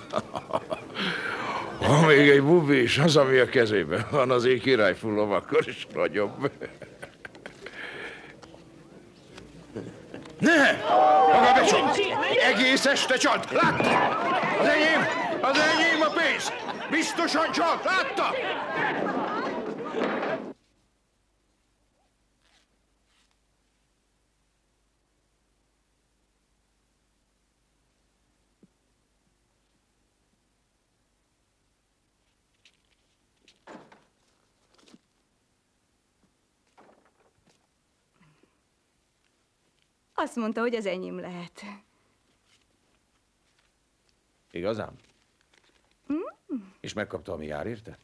ha még egy bubi is az, ami a kezében van, az én királyfullom, akkor is nagyobb. Ne! Maga becsont! Egész este csalt! Látta? Az enyém! Az enyém a pénz! Biztosan csalt! Látta? Azt mondta, hogy az enyém lehet. Igazán? Mm, És megkapta, ami jár érte?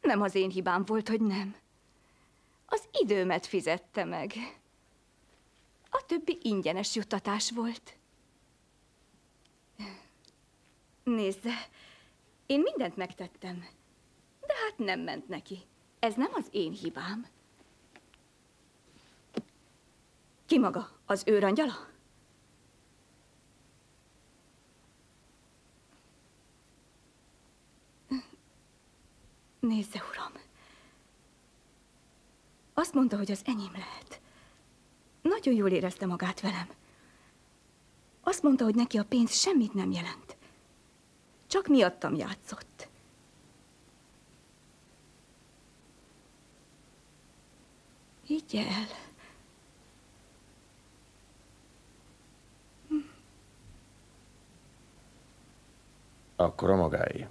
nem az én hibám volt, hogy nem. Az időmet fizette meg. A többi ingyenes juttatás volt. Nézze, én mindent megtettem. De hát nem ment neki. Ez nem az én hibám. Ki maga? Az őrangyala? Nézze, uram. Azt mondta, hogy az enyém lehet. Nagyon jól érezte magát velem. Azt mondta, hogy neki a pénz semmit nem jelent. Csak miattam játszott. Higgye el. Akkor a magáé.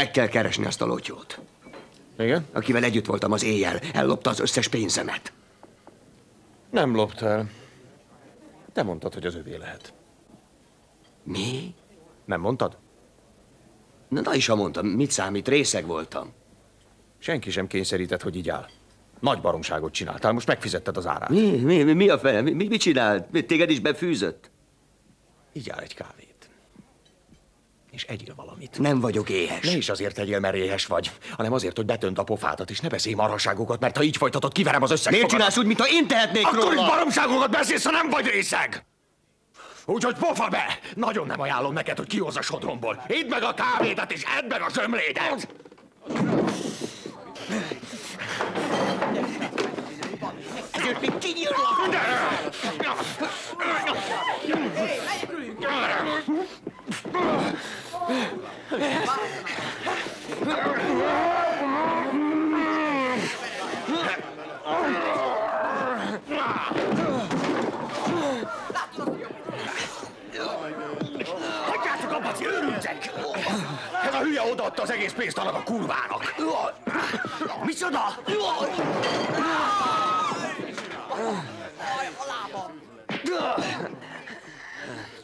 Meg kell keresni azt a lotyót. Igen? Akivel együtt voltam az éjjel, ellopta az összes pénzemet. Nem lopta el. Te mondtad, hogy az övé lehet. Mi? Nem mondtad? Na, na is, ha mondtam, mit számít, részeg voltam. Senki sem kényszerített, hogy így áll. Nagy baromságot csináltál, most megfizetted az árát. Mi, mi, mi, mi a fele? Mi, mit csinált? Mi, téged is befűzött? Így áll egy kávét. És egyél valamit. Nem vagyok éhes. Ne is azért tegyél, mert éhes vagy, hanem azért, hogy betönt a pofádat, és ne beszélj marhaságokat, mert ha így folytatod, kiverem az összes Miért fogadat. csinálsz úgy, mintha én tehetnék Akkor róla? is baromságokat beszélsz, ha nem vagy részeg! Úgyhogy pofa be! Nagyon nem ajánlom neked, hogy kihozz a sodromból. Idd meg a kávédat, és edd meg a zsömlédet! Ezért még kinyírlak! Hagyjátok abba, Őrültek! Ez a hülye odaadta az egész pénzt annak a kurvának. Micsoda?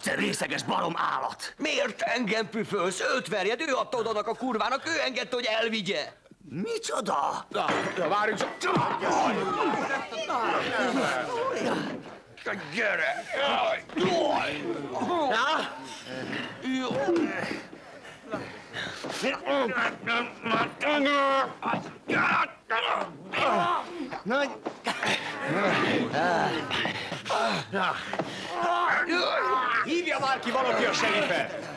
Te részeges barom állat! Miért engem püfölsz? Őt verjed, ő adta oda annak a kurvának, ő engedte, hogy elvigye. Micsoda? Na, na várjunk csak. Gyere! Na? Nagy... Hívja már ki valaki a serifet!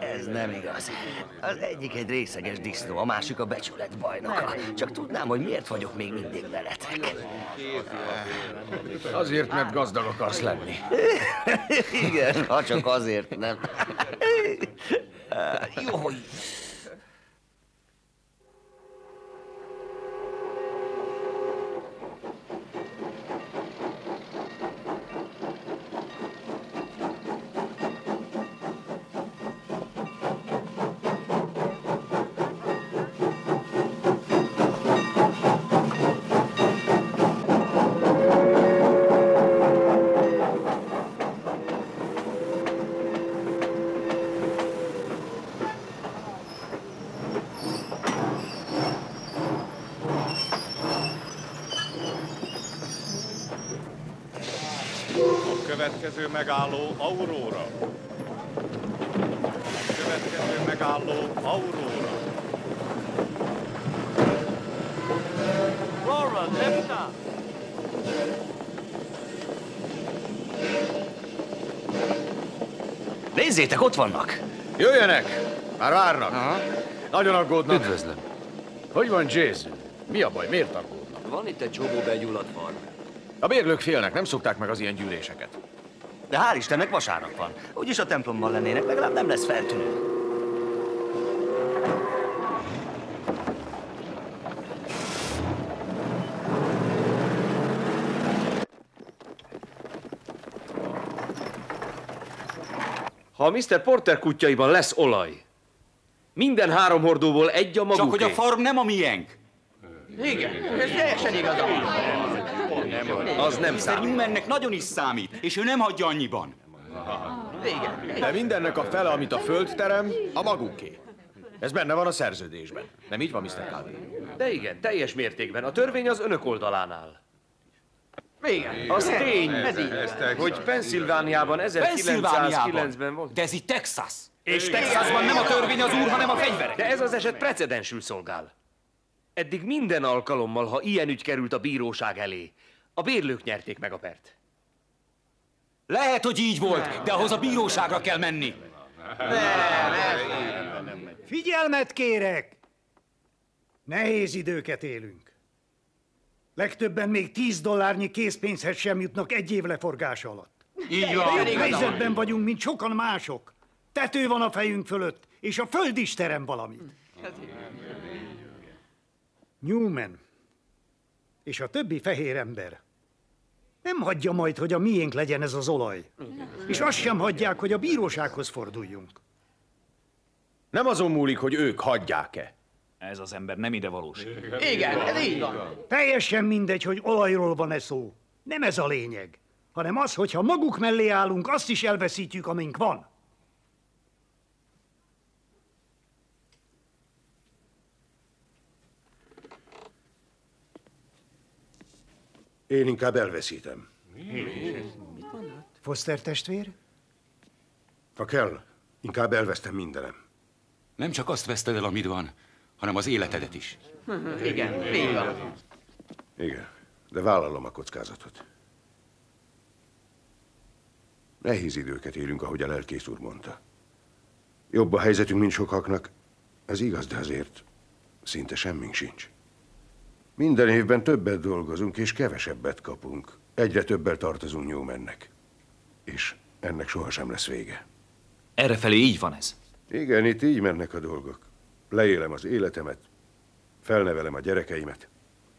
Ez nem igaz. Az egyik egy részeges disznó, a másik a becsület bajnoka. Csak tudnám, hogy miért vagyok még mindig veletek. Azért, mert gazdag akarsz lenni. Igen, ha csak azért nem. Jó, A következő megálló Aurora. A következő megálló Aurora. Aurora, left up. Nézzétek, ott vannak! Jöjjenek! Már várnak. Aha. Nagyon aggódnak. Üdvözlöm. Hogy van Jason? Mi a baj? Miért aggódnak? Van itt egy csomó begyulladt farm. A bérlők félnek, nem szokták meg az ilyen gyűléseket. De hál' Istennek vasárnap van. Úgyis a templomban lennének, legalább nem lesz feltűnő. Ha a Mr. Porter kutyaiban lesz olaj, minden három hordóból egy a maguké. Csak hogy a farm nem a miénk. Igen, ez teljesen igaz. Az nem számít. Newmannek nagyon is számít, és ő nem hagyja annyiban. Igen. De mindennek a fele, amit a föld terem, a maguké. Ez benne van a szerződésben. Nem így van, Mr. Calvin? De igen, teljes mértékben. A törvény az önök oldalán Igen. Az tény, Ez hogy Pennsylvániában 1909-ben volt. De ez itt Texas. És Texasban nem a törvény az úr, hanem a fegyverek. De ez az eset precedensül szolgál. Eddig minden alkalommal, ha ilyen ügy került a bíróság elé, a bérlők nyerték meg a pert. Lehet, hogy így volt, de ahhoz a bíróságra kell menni. Figyelmet kérek! Nehéz időket élünk. Legtöbben még 10 dollárnyi készpénzhez sem jutnak egy év leforgása alatt. Így van. Jobb helyzetben vagyunk, mint sokan mások. Tető van a fejünk fölött, és a föld is terem valamit. Newman és a többi fehér ember nem hagyja majd, hogy a miénk legyen ez az olaj. És azt sem hagyják, hogy a bírósághoz forduljunk. Nem azon múlik, hogy ők hagyják-e. Ez az ember nem ide valós. Igen, ez így van. Teljesen mindegy, hogy olajról van-e szó. Nem ez a lényeg, hanem az, hogy ha maguk mellé állunk, azt is elveszítjük, amink van. Én inkább elveszítem. Foster testvér? Ha kell, inkább elvesztem mindenem. Nem csak azt veszted el, amit van, hanem az életedet is. [LAUGHS] Igen, így van. Igen, de vállalom a kockázatot. Nehéz időket élünk, ahogy a lelkész úr mondta. Jobb a helyzetünk, mint sokaknak. Ez igaz, de azért szinte semmink sincs. Minden évben többet dolgozunk, és kevesebbet kapunk. Egyre többel tartozunk Newmannek. És ennek sohasem lesz vége. Errefelé így van ez. Igen, itt így mennek a dolgok. Leélem az életemet, felnevelem a gyerekeimet,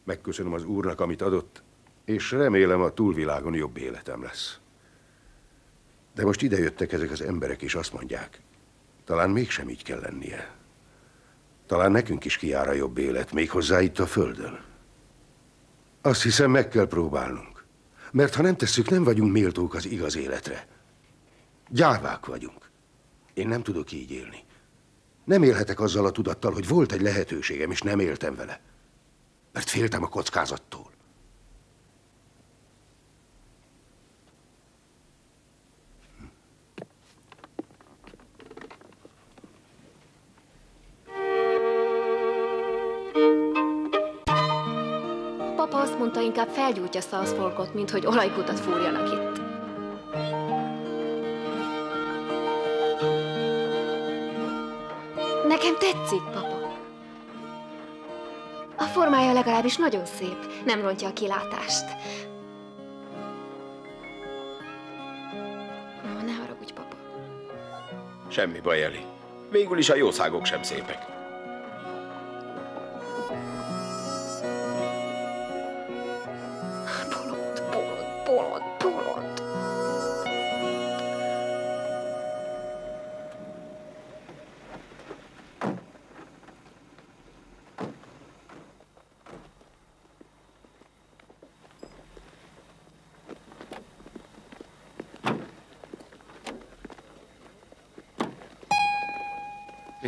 megköszönöm az Úrnak, amit adott, és remélem a túlvilágon jobb életem lesz. De most idejöttek ezek az emberek, és azt mondják, talán mégsem így kell lennie. Talán nekünk is kijár a jobb élet, méghozzá itt a Földön. Azt hiszem, meg kell próbálnunk. Mert ha nem tesszük, nem vagyunk méltók az igaz életre. Gyávák vagyunk. Én nem tudok így élni. Nem élhetek azzal a tudattal, hogy volt egy lehetőségem, és nem éltem vele. Mert féltem a kockázattól. Azt mondta, inkább felgyújtja Southforkot, mint hogy olajkutat fúrjanak itt. Nekem tetszik, papa. A formája legalábbis nagyon szép, nem rontja a kilátást. Ó, ne haragudj, papa. Semmi baj, Eli. Végül is a jószágok sem szépek.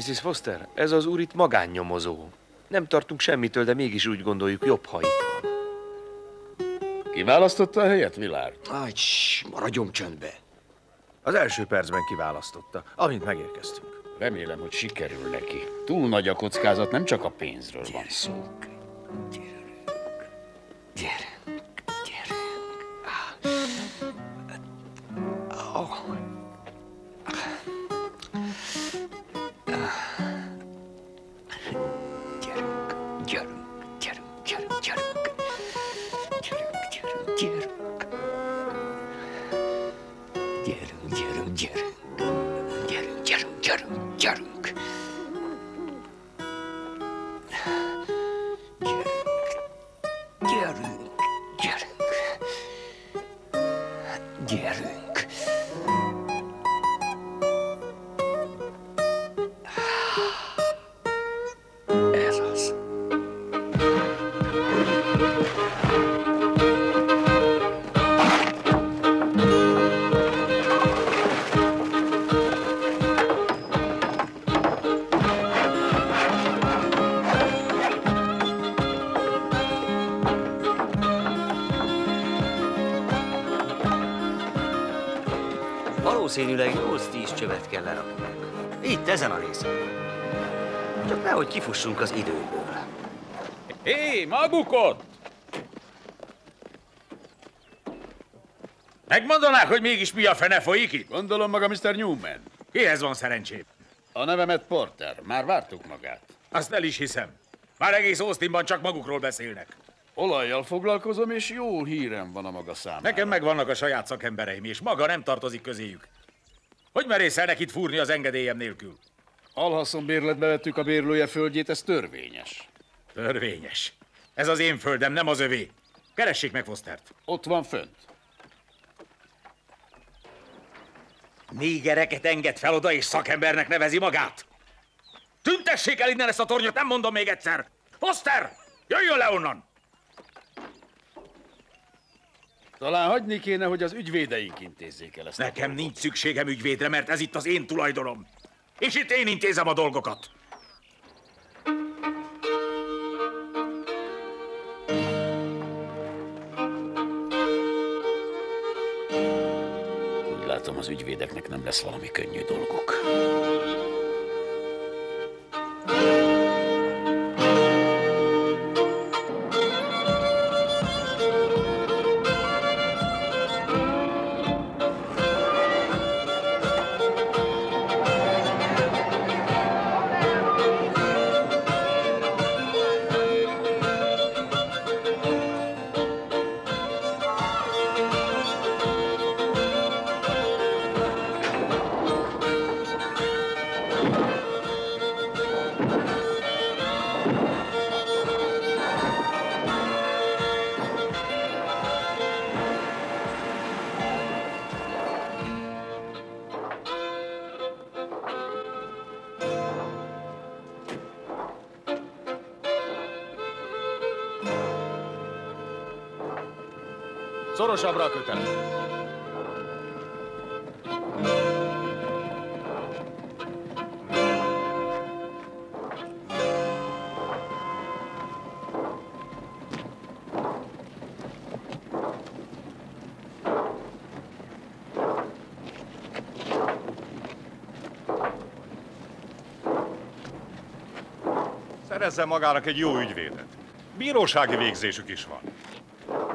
Mrs. Foster, ez az úr itt magánnyomozó. Nem tartunk semmitől, de mégis úgy gondoljuk, jobb, ha itt van. Kiválasztotta a helyet, Vilár? Aj, cs, maradjon csöndbe. Az első percben kiválasztotta, amint megérkeztünk. Remélem, hogy sikerül neki. Túl nagy a kockázat, nem csak a pénzről van szó. Kifussunk az időből. Hé, maguk ott! Megmondanák, hogy mégis mi a fene folyik itt? Gondolom maga Mr. Newman. Kihez van szerencsém? A nevemet Porter. Már vártuk magát. Azt el is hiszem. Már egész Austinban csak magukról beszélnek. Olajjal foglalkozom, és jó hírem van a maga számára. Nekem megvannak a saját szakembereim, és maga nem tartozik közéjük. Hogy merészelnek itt fúrni az engedélyem nélkül? Alhaszon bérletbe vettük a bérlője földjét, ez törvényes. Törvényes. Ez az én földem, nem az övé. Keressék meg Fostert. Ott van fönt. Négereket enged fel oda, és szakembernek nevezi magát. Tüntessék el innen ezt a tornyot, nem mondom még egyszer. Foster, jöjjön le onnan! Talán hagyni kéne, hogy az ügyvédeink intézzék el ezt. Nekem nincs szükségem ügyvédre, mert ez itt az én tulajdonom. És itt én intézem a dolgokat. Úgy látom, az ügyvédeknek nem lesz valami könnyű dolguk. Szerezzen magának egy jó ügyvédet. Bírósági végzésük is van.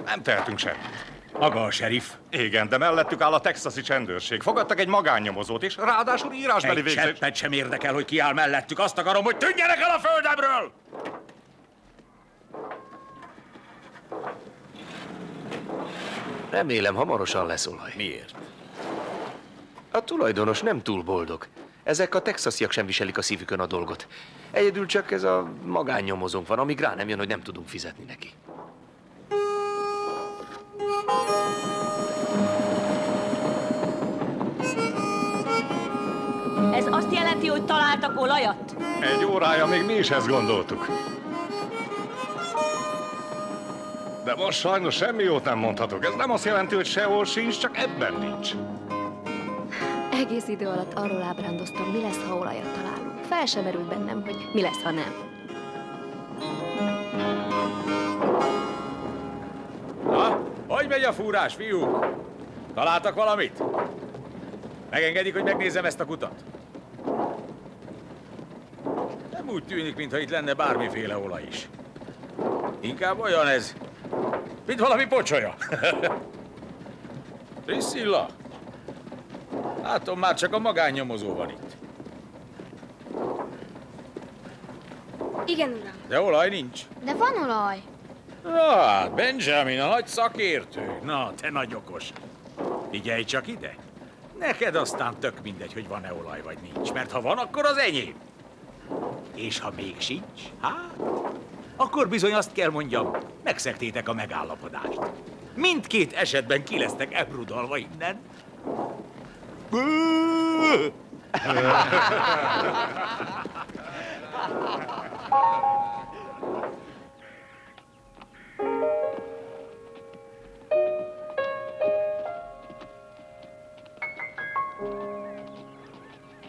Nem tehetünk semmit. Maga a sheriff? Igen, de mellettük áll a texasi csendőrség. Fogadtak egy magánnyomozót, és ráadásul írásbeli Egy végzés... cseppet sem érdekel, hogy ki áll mellettük. Azt akarom, hogy tűnjenek el a földemről! Remélem, hamarosan lesz olaj. Miért? A tulajdonos nem túl boldog. Ezek a texasiak sem viselik a szívükön a dolgot. Egyedül csak ez a magánnyomozónk van, amíg rá nem jön, hogy nem tudunk fizetni neki. Ez azt jelenti, hogy találtak olajat? Egy órája még mi is ezt gondoltuk. De most sajnos semmi jót nem mondhatok. Ez nem azt jelenti, hogy sehol sincs, csak ebben nincs. Egész idő alatt arról ábrándoztam, mi lesz, ha olajat találunk. Fel sem merült bennem, hogy mi lesz, ha nem. Na, hogy megy a fúrás, fiúk? Találtak valamit? Megengedik, hogy megnézem ezt a kutat? Nem úgy tűnik, mintha itt lenne bármiféle olaj is. Inkább olyan ez, mint valami pocsolya. [LAUGHS] Priscilla, látom, már csak a magánnyomozó van itt. Igen, uram. De olaj nincs. De van olaj. Na, hát Benjamin, a nagy szakértő. Na, te nagy okos. Figyelj csak ide. Neked aztán tök mindegy, hogy van-e olaj vagy nincs, mert ha van, akkor az enyém. És ha még sincs, hát, akkor bizony azt kell mondjam, megszektétek a megállapodást. Mindkét esetben ki lesztek ebrudalva innen.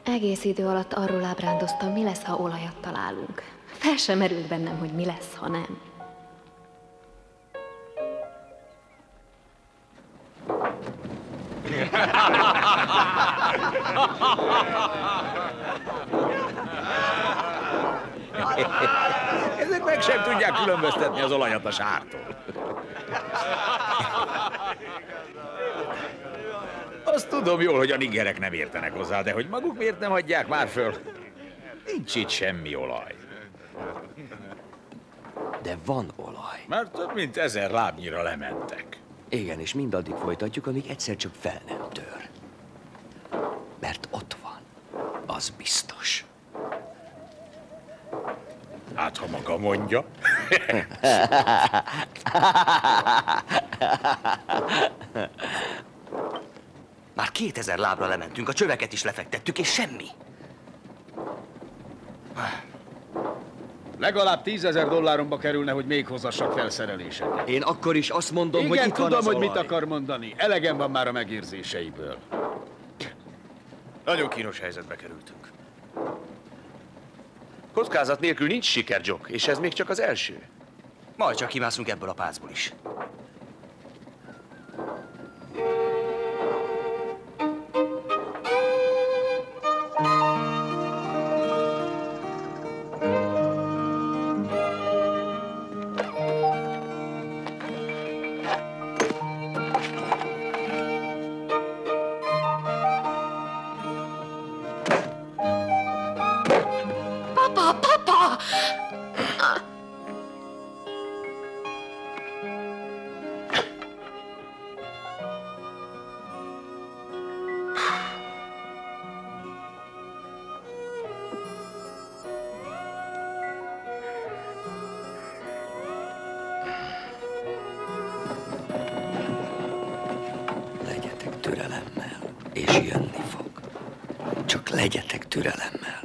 Egész idő alatt arról ábrándoztam, mi lesz, ha olajat találunk. Fel sem merült bennem, hogy mi lesz, ha nem. [LAUGHS] Ezek meg sem tudják különböztetni az olajat a sártól. Azt tudom jól, hogy a nigerek nem értenek hozzá, de hogy maguk miért nem adják már föl? Nincs itt semmi olaj. De van olaj. Már több mint ezer lábnyira lementek. Igen, és mindaddig folytatjuk, amíg egyszer csak fel nem tör. Mert ott van. Az biztos. Hát, ha maga mondja. Már 2000 lábra lementünk, a csöveket is lefektettük, és semmi. Legalább tízezer dolláromba kerülne, hogy még hozassak felszereléseket. Én akkor is azt mondom, Igen, hogy itt tudom, van az hogy olaj. mit akar mondani. Elegem van már a megérzéseiből. Nagyon kínos helyzetbe kerültünk. Kockázat nélkül nincs siker, Jock, és ez még csak az első. Majd csak kimászunk ebből a pácból is. csak legyetek türelemmel.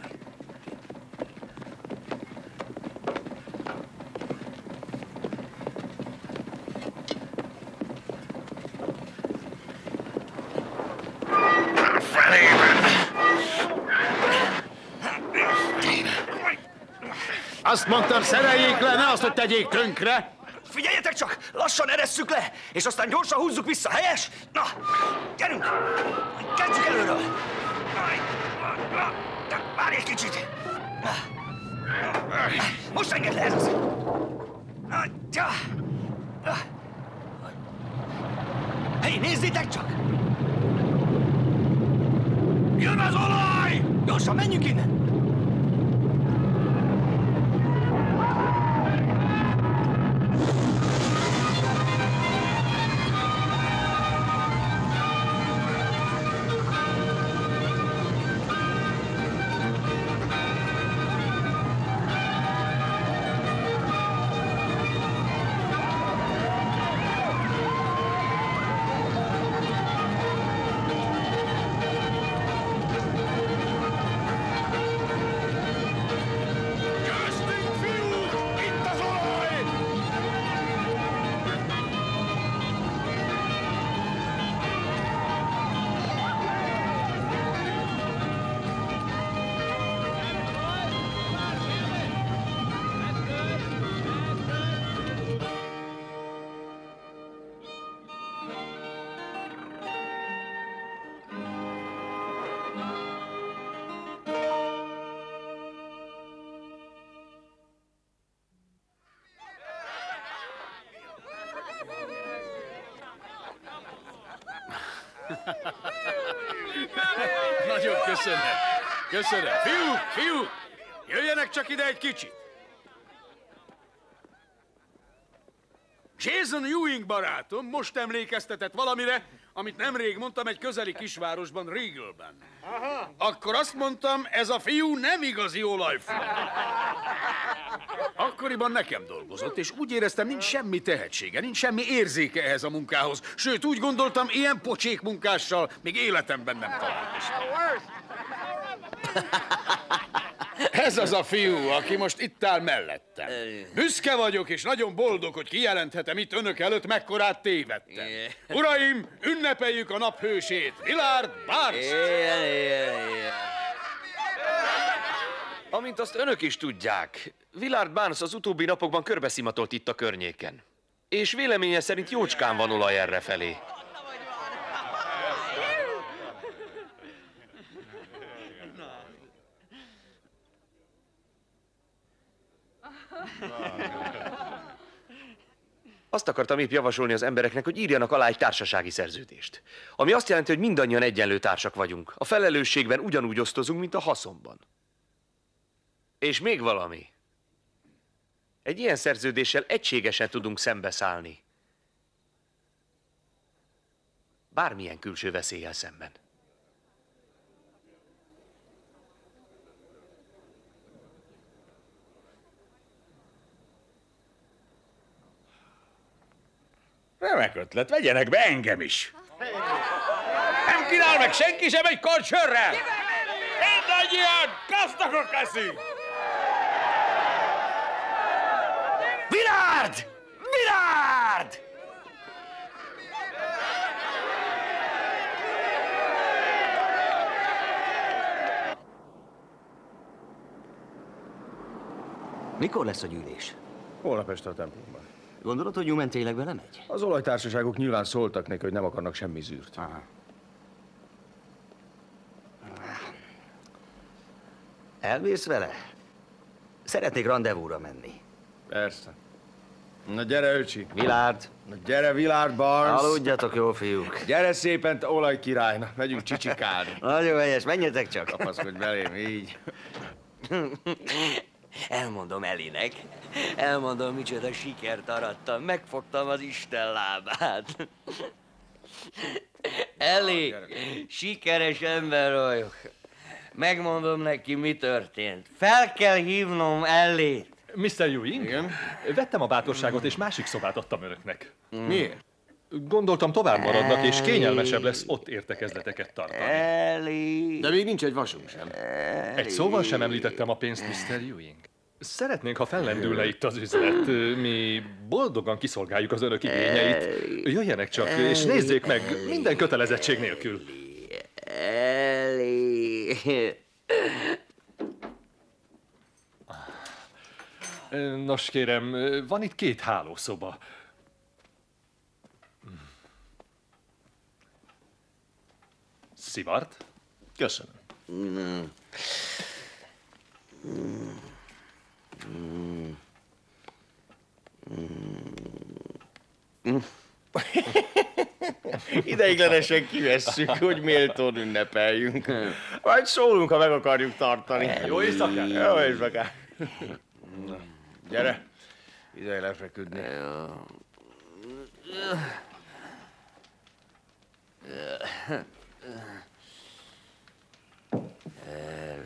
Azt mondtam, szereljék le, ne azt, hogy tegyék tönkre! Figyeljetek csak, lassan eresszük le, és aztán gyorsan húzzuk vissza, helyes? Na, gyerünk! Kezdjük előről! Várj egy kicsit! Most engedd le ez az! Hé, nézzétek csak! Jön az olaj! Gyorsan, menjünk innen! Fiúk! Jöjjenek csak ide egy kicsit. Jason Ewing barátom most emlékeztetett valamire, amit nemrég mondtam egy közeli kisvárosban, Regalben. Akkor azt mondtam, ez a fiú nem igazi olajfú. Akkoriban nekem dolgozott, és úgy éreztem, nincs semmi tehetsége, nincs semmi érzéke ehhez a munkához. Sőt, úgy gondoltam, ilyen pocsék munkással még életemben nem találkoztam. Ez az a fiú, aki most itt áll mellettem. Büszke vagyok, és nagyon boldog, hogy kijelenthetem itt önök előtt, mekkorát tévedtem. Uraim, ünnepeljük a naphősét, Willard Barnes! Amint azt önök is tudják, Willard Barnes az utóbbi napokban körbeszimatolt itt a környéken. És véleménye szerint jócskán van olaj erre felé. Azt akartam épp javasolni az embereknek, hogy írjanak alá egy társasági szerződést. Ami azt jelenti, hogy mindannyian egyenlő társak vagyunk. A felelősségben ugyanúgy osztozunk, mint a haszonban. És még valami. Egy ilyen szerződéssel egységesen tudunk szembeszállni. Bármilyen külső veszéllyel szemben. Remek ötlet, vegyenek be engem is. Nem kínál meg senki sem egy kard sörrel. Mindannyian gazdagok leszünk. Vilárd! Vilárd! Mikor lesz a gyűlés? Holnap este a templomban. Gondolod, hogy Newman tényleg belemegy? Az olajtársaságok nyilván szóltak neki, hogy nem akarnak semmi zűrt. Aha. Elmész vele? Szeretnék rendezvúra menni. Persze. Na gyere, öcsi. Vilárd. Na gyere, Vilárd Barnes. Aludjatok, jó fiúk. Gyere szépen, te olajkirály. Na, megyünk csicsikálni. Nagyon helyes, menjetek csak. Kapaszkodj belém, így. [LAUGHS] Elmondom Elinek. Elmondom, micsoda sikert arattam. Megfogtam az Isten lábát. Eli, sikeres ember vagyok. Megmondom neki, mi történt. Fel kell hívnom Ellit. Mr. Ewing? Igen? Vettem a bátorságot, és másik szobát adtam önöknek. Miért? Gondoltam, tovább maradnak, és kényelmesebb lesz ott értekezleteket tartani. Eli. De még nincs egy vasunk sem. Egy szóval sem említettem a pénzt, Mr. Ewing. Szeretnénk, ha fellendülne itt az üzlet. Mi boldogan kiszolgáljuk az önök igényeit. Jöjjenek csak, és nézzék meg, minden kötelezettség nélkül. Eli. Nos kérem, van itt két hálószoba. Szivart? Köszönöm. Mm. Ideiglenesen kivesszük, hogy méltón ünnepeljünk. Majd szólunk, ha meg akarjuk tartani. Jó éjszakát! Jó éjszakát! Na, Gyere, ideje lefeküdni. Uh,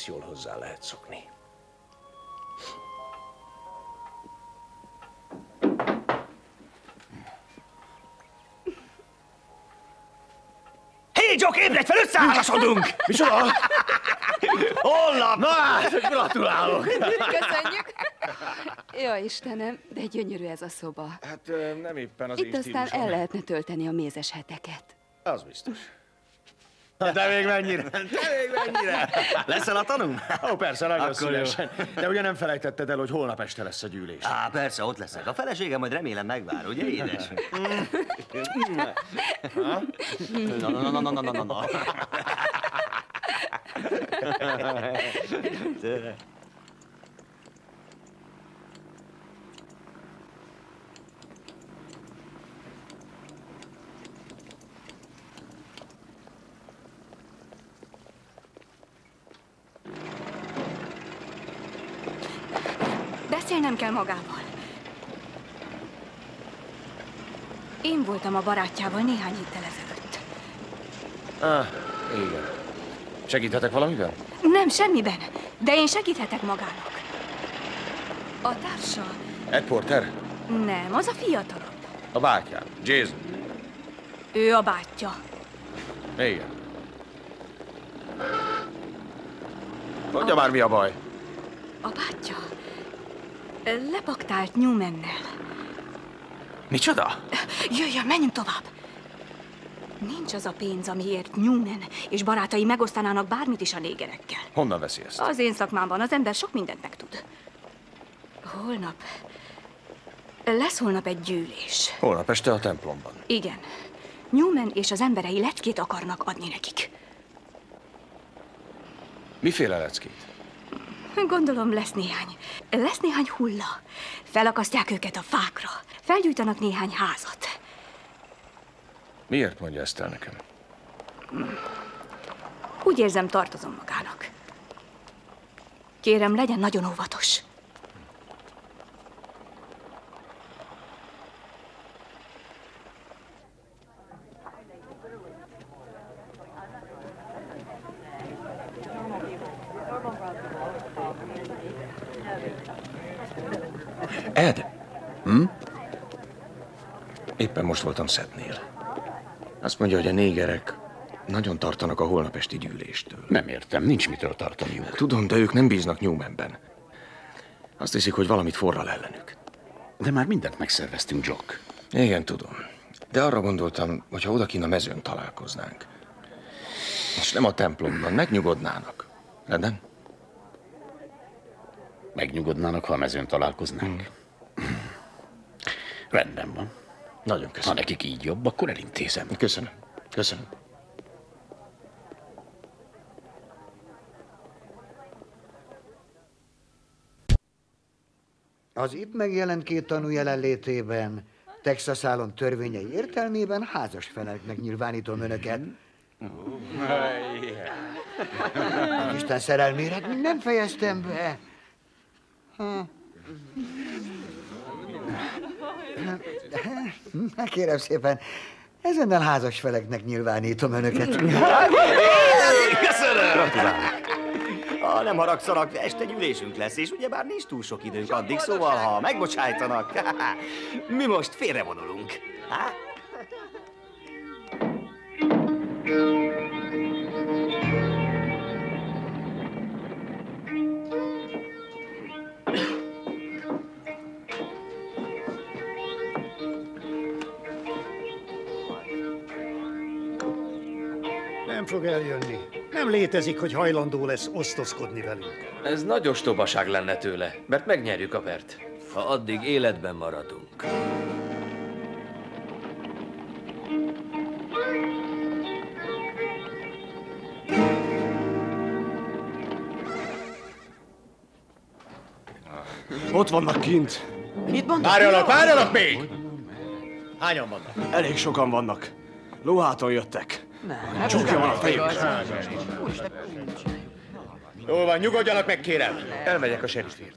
Egész jól hozzá lehet szokni. Hé, Jock, ébredj fel, összeházasodunk! Micsoda? Holnap! Na, hát, gratulálok! Köszönjük! Jó Istenem, de gyönyörű ez a szoba. Hát nem éppen az Itt én aztán stílusom. el lehetne tölteni a mézes heteket. Az biztos. De még mennyire? De még mennyire? Leszel a tanunk? Ó, persze, nagyon Akkor jó. szívesen. De ugye nem felejtetted el, hogy holnap este lesz a gyűlés. Á, persze, ott leszek. A feleségem majd remélem megvár, ugye, édes? Ha? Na, na, na, na, na, na, na, kell magával. Én voltam a barátjával néhány héttel ezelőtt. Ah, igen. Segíthetek valamiben? Nem, semmiben. De én segíthetek magának. A társa? Ed Porter? Nem, az a fiatalabb. A bátyám. Jason. Ő a bátyja. Igen. Mondja már, mi a baj? A bátyja lepaktált Newmannel. Micsoda? Jöjjön, menjünk tovább. Nincs az a pénz, amiért Newman és barátai megosztanának bármit is a négerekkel. Honnan veszi ezt? Az én szakmámban az ember sok mindent megtud. Holnap... Lesz holnap egy gyűlés. Holnap este a templomban. Igen. Newman és az emberei leckét akarnak adni nekik. Miféle leckét? Gondolom lesz néhány. Lesz néhány hulla. Felakasztják őket a fákra. Felgyújtanak néhány házat. Miért mondja ezt el nekem? Úgy érzem, tartozom magának. Kérem, legyen nagyon óvatos. Ed? Hm? Éppen most voltam Szetnél. Azt mondja, hogy a négerek nagyon tartanak a holnapesti gyűléstől. Nem értem, nincs mitől tartaniuk. Tudom, de ők nem bíznak Newmanben. Azt hiszik, hogy valamit forral ellenük. De már mindent megszerveztünk, Jock. Igen, tudom. De arra gondoltam, hogy ha odakinn a mezőn találkoznánk. És nem a templomban, megnyugodnának. Rendben? Megnyugodnának, ha a mezőn találkoznánk. Rendben van. Nagyon köszönöm. Ha nekik így jobb, akkor elintézem. Köszönöm. Köszönöm. Az itt megjelent két tanú jelenlétében Texas állam törvényei értelmében házas feleknek nyilvánítom önöket. Isten szerelmére még nem fejeztem be. Ha. Kérem szépen, Ezennel házas feleknek nyilvánítom önöket. Köszönöm! Ha nem haragszanak, este gyűlésünk lesz, és ugyebár nincs túl sok időnk addig, szóval ha megbocsájtanak, [LAUGHS] mi most félrevonulunk. Há? Fog eljönni. Nem létezik, hogy hajlandó lesz osztozkodni velünk. Ez nagy ostobaság lenne tőle, mert megnyerjük a pert. Ha addig életben maradunk. Ott vannak kint. Mit mondod? Várjanak, várjanak még! Hányan vannak? Elég sokan vannak. Lóháton jöttek. Nem, Csukja van a fejük. Jó van, nyugodjanak meg, kérem. Elmegyek a serifért.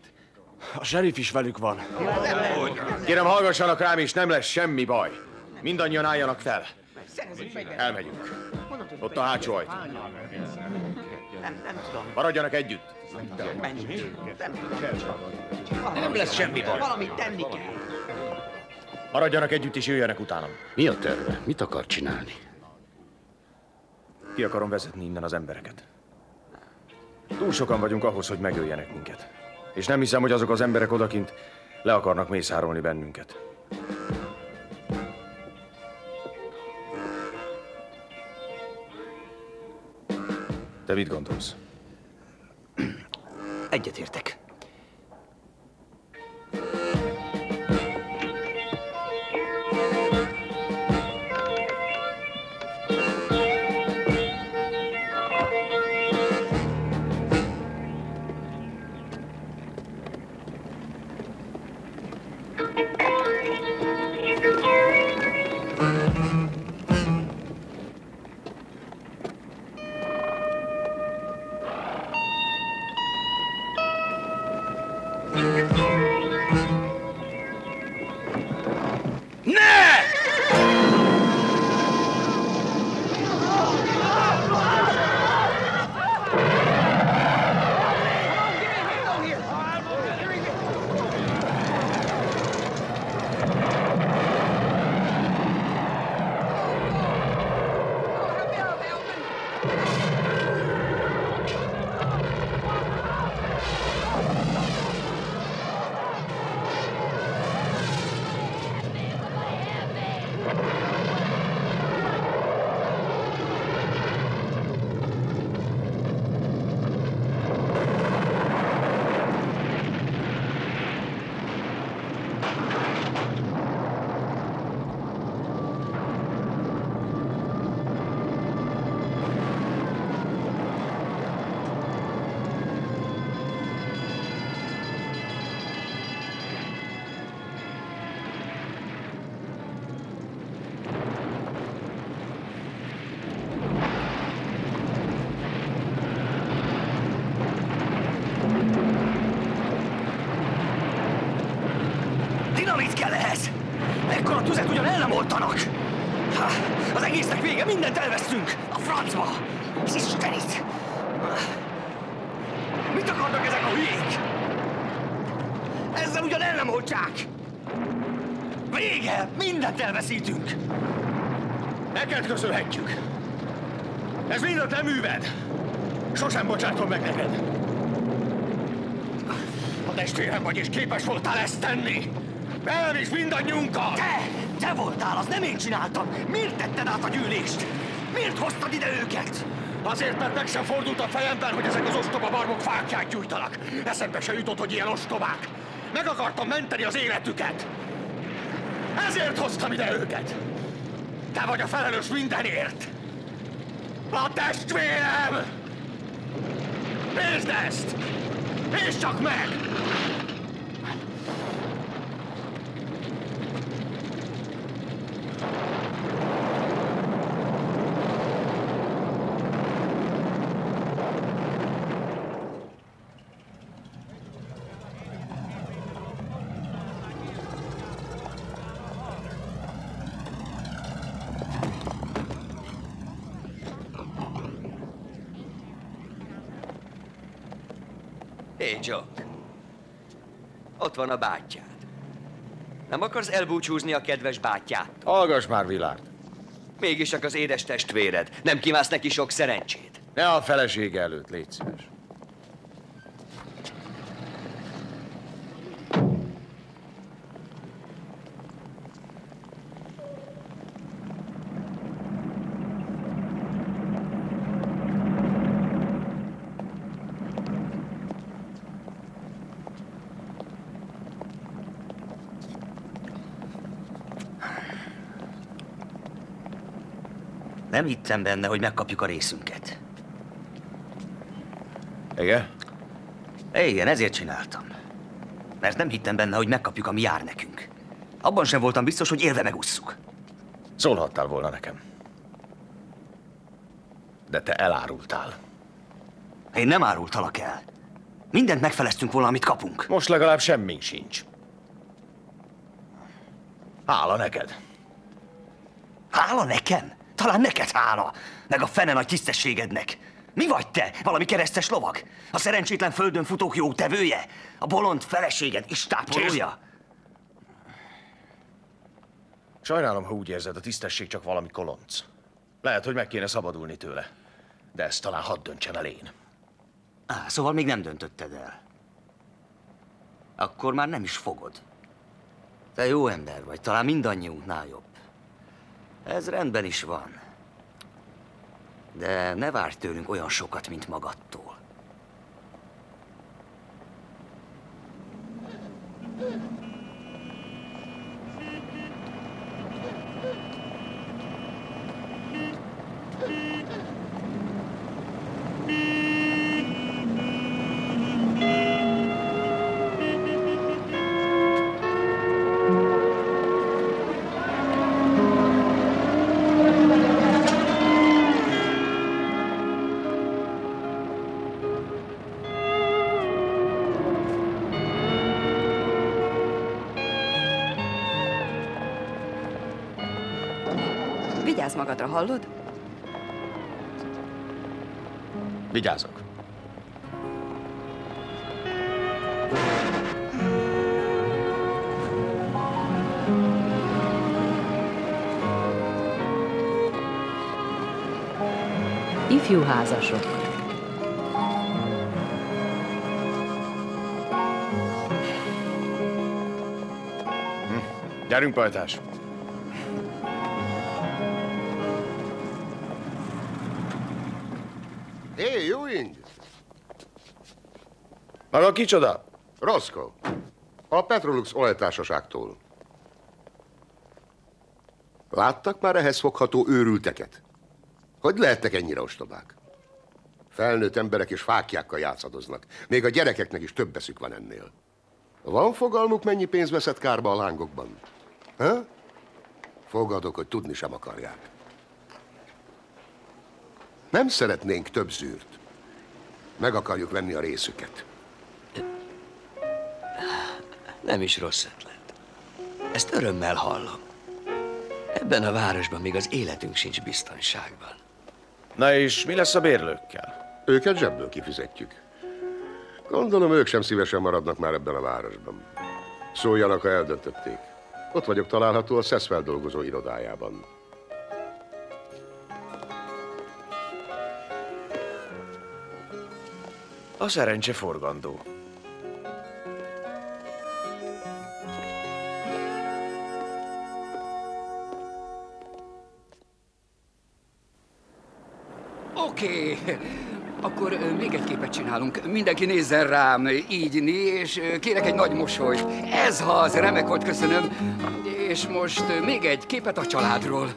A serif is velük van. Kérem, hallgassanak rám, és nem lesz semmi baj. Mindannyian álljanak fel. Elmegyünk. Ott a hátsó ajtó. Maradjanak együtt. Nem lesz semmi baj. Valamit tenni kell. Maradjanak együtt, és jöjjenek utánam. Mi a terve? Mit akar csinálni? Ki akarom vezetni innen az embereket. Túl sokan vagyunk ahhoz, hogy megöljenek minket. És nem hiszem, hogy azok az emberek odakint le akarnak mészárolni bennünket. Te mit gondolsz? Egyetértek. Ez mind a te műved. Sosem bocsátom meg neked. A testvérem vagy, és képes voltál ezt tenni. Elvisz mindannyiunkat! Te! Te voltál, az nem én csináltam! Miért tetted át a gyűlést? Miért hoztad ide őket? Azért, mert meg sem fordult a fejemben, hogy ezek az ostoba barbok fákját gyújtanak. Eszembe se jutott, hogy ilyen ostobák. Meg akartam menteni az életüket. Ezért hoztam ide őket. Te vagy a felelős mindenért. A testvérem! Nézd ezt! Nézd csak meg! Ott van a bátyád. Nem akarsz elbúcsúzni a kedves bátyát? Hallgass már, Vilárd. Mégis csak az édes testvéred. Nem kívánsz neki sok szerencsét. Ne a felesége előtt, légy szíves. Nem hittem benne, hogy megkapjuk a részünket. Igen? Igen, ezért csináltam. Mert nem hittem benne, hogy megkapjuk, ami jár nekünk. Abban sem voltam biztos, hogy élve megusszuk. Szólhattál volna nekem. De te elárultál. Én nem árultalak el. Mindent megfeleztünk volna, amit kapunk. Most legalább semmink sincs. Hála neked. Hála nekem? Talán neked hála. Meg a fene nagy tisztességednek. Mi vagy te? Valami keresztes lovag? A szerencsétlen földön futók jó tevője? A bolond feleséged is tápolója? Sajnálom, ha úgy érzed, a tisztesség csak valami kolonc. Lehet, hogy meg kéne szabadulni tőle. De ezt talán hadd döntsem el én. Á, szóval még nem döntötted el. Akkor már nem is fogod. Te jó ember vagy, talán mindannyiunknál jobb. Ez rendben is van. De ne várj tőlünk olyan sokat, mint magadtól. Hallod? Vigyázok. Ifjú házasok. Gyerünk, pajtás! Maga kicsoda? Roscoe. A Petrolux olajtársaságtól. Láttak már ehhez fogható őrülteket? Hogy lehettek ennyire ostobák? Felnőtt emberek és fákjákkal játszadoznak. Még a gyerekeknek is több eszük van ennél. Van fogalmuk, mennyi pénz veszett kárba a lángokban? Ha? Fogadok, hogy tudni sem akarják. Nem szeretnénk több zűrt. Meg akarjuk venni a részüket. Nem is rossz ötlet. Ezt örömmel hallom. Ebben a városban még az életünk sincs biztonságban. Na és mi lesz a bérlőkkel? Őket zsebből kifizetjük. Gondolom, ők sem szívesen maradnak már ebben a városban. Szóljanak, ha eldöntötték. Ott vagyok található a SZESZ feldolgozó irodájában. A szerencse forgandó. Oké, akkor még egy képet csinálunk. Mindenki nézzen rám, így né, és kérek egy nagy mosolyt. Ez az, remek volt, köszönöm. És most még egy képet a családról.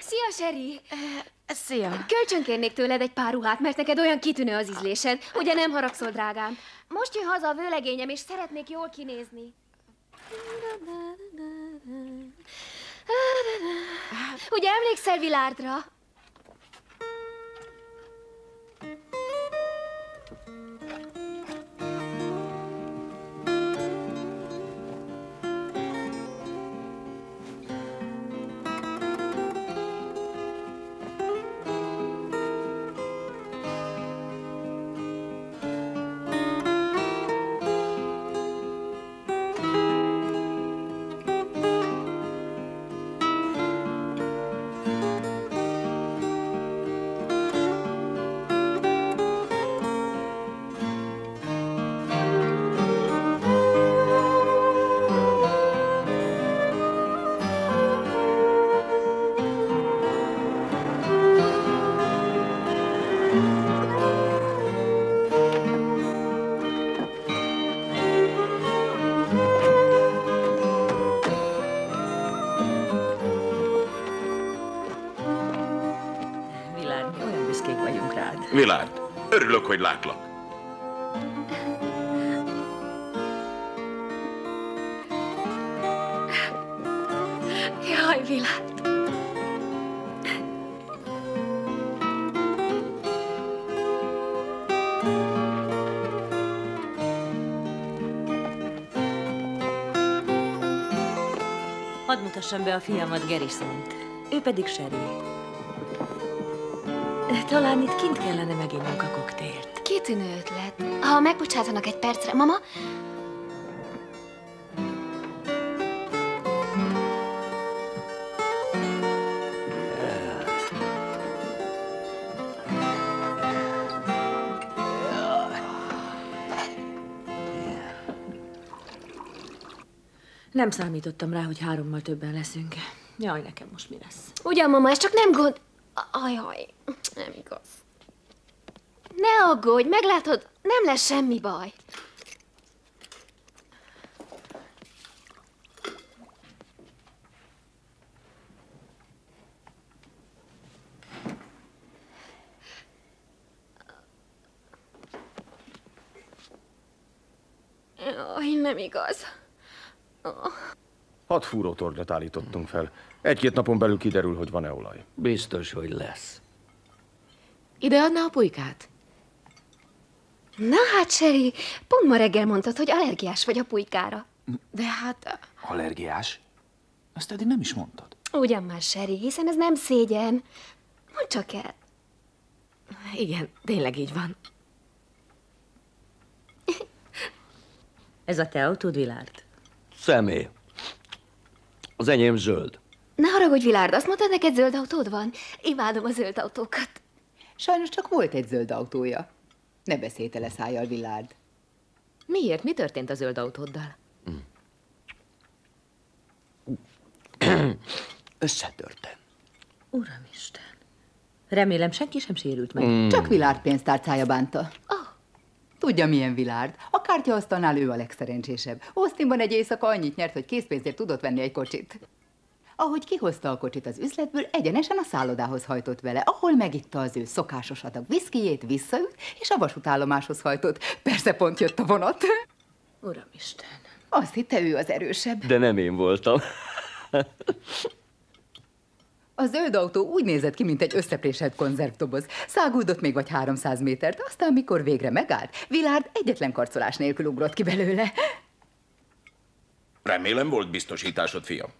Szia, Seri! Szia! Kölcsönkérnék tőled egy pár ruhát, mert neked olyan kitűnő az ízlésed. Ugye nem haragszol, drágám? Most jön haza a vőlegényem, és szeretnék jól kinézni. Ugye emlékszel Vilárdra? Mutassam be a fiamat Gerisont. Ő pedig Sherry. Talán itt kint kellene meginnunk a koktélt. Kitűnő ötlet. Ha megbocsátanak egy percre, mama, Nem számítottam rá, hogy hárommal többen leszünk. Jaj, nekem most mi lesz? ugyan, mama, ez csak nem gond... Ajaj, nem igaz. Ne aggódj, meglátod, nem lesz semmi baj. Jaj, nem igaz. Hat fúrótornyot állítottunk fel. Egy-két napon belül kiderül, hogy van-e olaj. Biztos, hogy lesz. Ide adná a pulykát? Na hát, Seri, pont ma reggel mondtad, hogy allergiás vagy a pulykára. De hát... Allergiás? Ezt eddig nem is mondtad. Ugyan már, Seri, hiszen ez nem szégyen. Mondd csak el. Igen, tényleg így van. [LAUGHS] Ez a te autód, Vilárd? Személy. Az enyém zöld. Ne haragudj, Vilárd, azt mondtad, neked zöld autód van? Imádom a zöld autókat. Sajnos csak volt egy zöld autója. Ne beszélj tele szájjal, Vilárd. Miért? Mi történt a zöld autóddal? [CLEARS THROAT] Összetörtem. Uramisten. Remélem senki sem sérült meg. Mm. Csak Vilárd pénztárcája bánta. Oh. Tudja, milyen Vilárd. A kártyaasztalnál ő a legszerencsésebb. Austinban egy éjszaka annyit nyert, hogy készpénzért tudott venni egy kocsit. Ahogy kihozta a kocsit az üzletből, egyenesen a szállodához hajtott vele, ahol megitta az ő szokásos adag viszkijét, visszaült, és a vasútállomáshoz hajtott. Persze pont jött a vonat. Uramisten. Azt hitte ő az erősebb. De nem én voltam. [LAUGHS] A zöld autó úgy nézett ki, mint egy összepréselt konzervdoboz. Száguldott még vagy 300 métert, aztán, mikor végre megállt, Vilárd egyetlen karcolás nélkül ugrott ki belőle. Remélem volt biztosításod, fiam.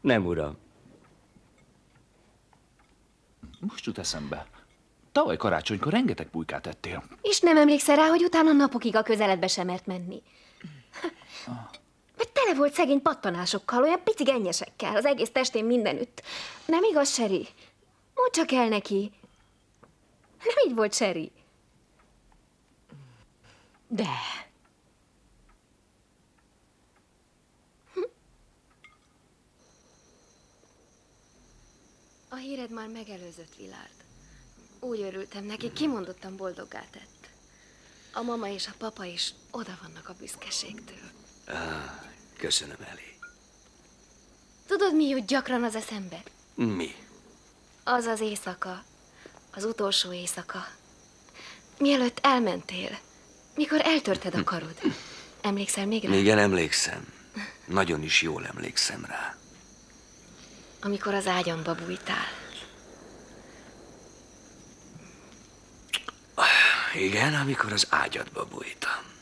Nem, uram. Most jut eszembe. Tavaly karácsonykor rengeteg bujkát ettél. És nem emlékszel rá, hogy utána napokig a közeledbe sem mert menni? Mert tele volt szegény pattanásokkal, olyan pici gennyesekkel, az egész testén mindenütt. Nem igaz, Seri? Mondd csak el neki. Nem így volt, Seri. De... A híred már megelőzött, Vilárd. Úgy örültem neki, kimondottan boldoggá tett. A mama és a papa is oda vannak a büszkeségtől. Ah, köszönöm, Eli. Tudod, mi jut gyakran az eszembe? Mi? Az az éjszaka, az utolsó éjszaka. Mielőtt elmentél, mikor eltörted a karod. Emlékszel még rá? Igen, emlékszem. Nagyon is jól emlékszem rá. Amikor az ágyamba bújtál. Igen, amikor az ágyadba bújtam.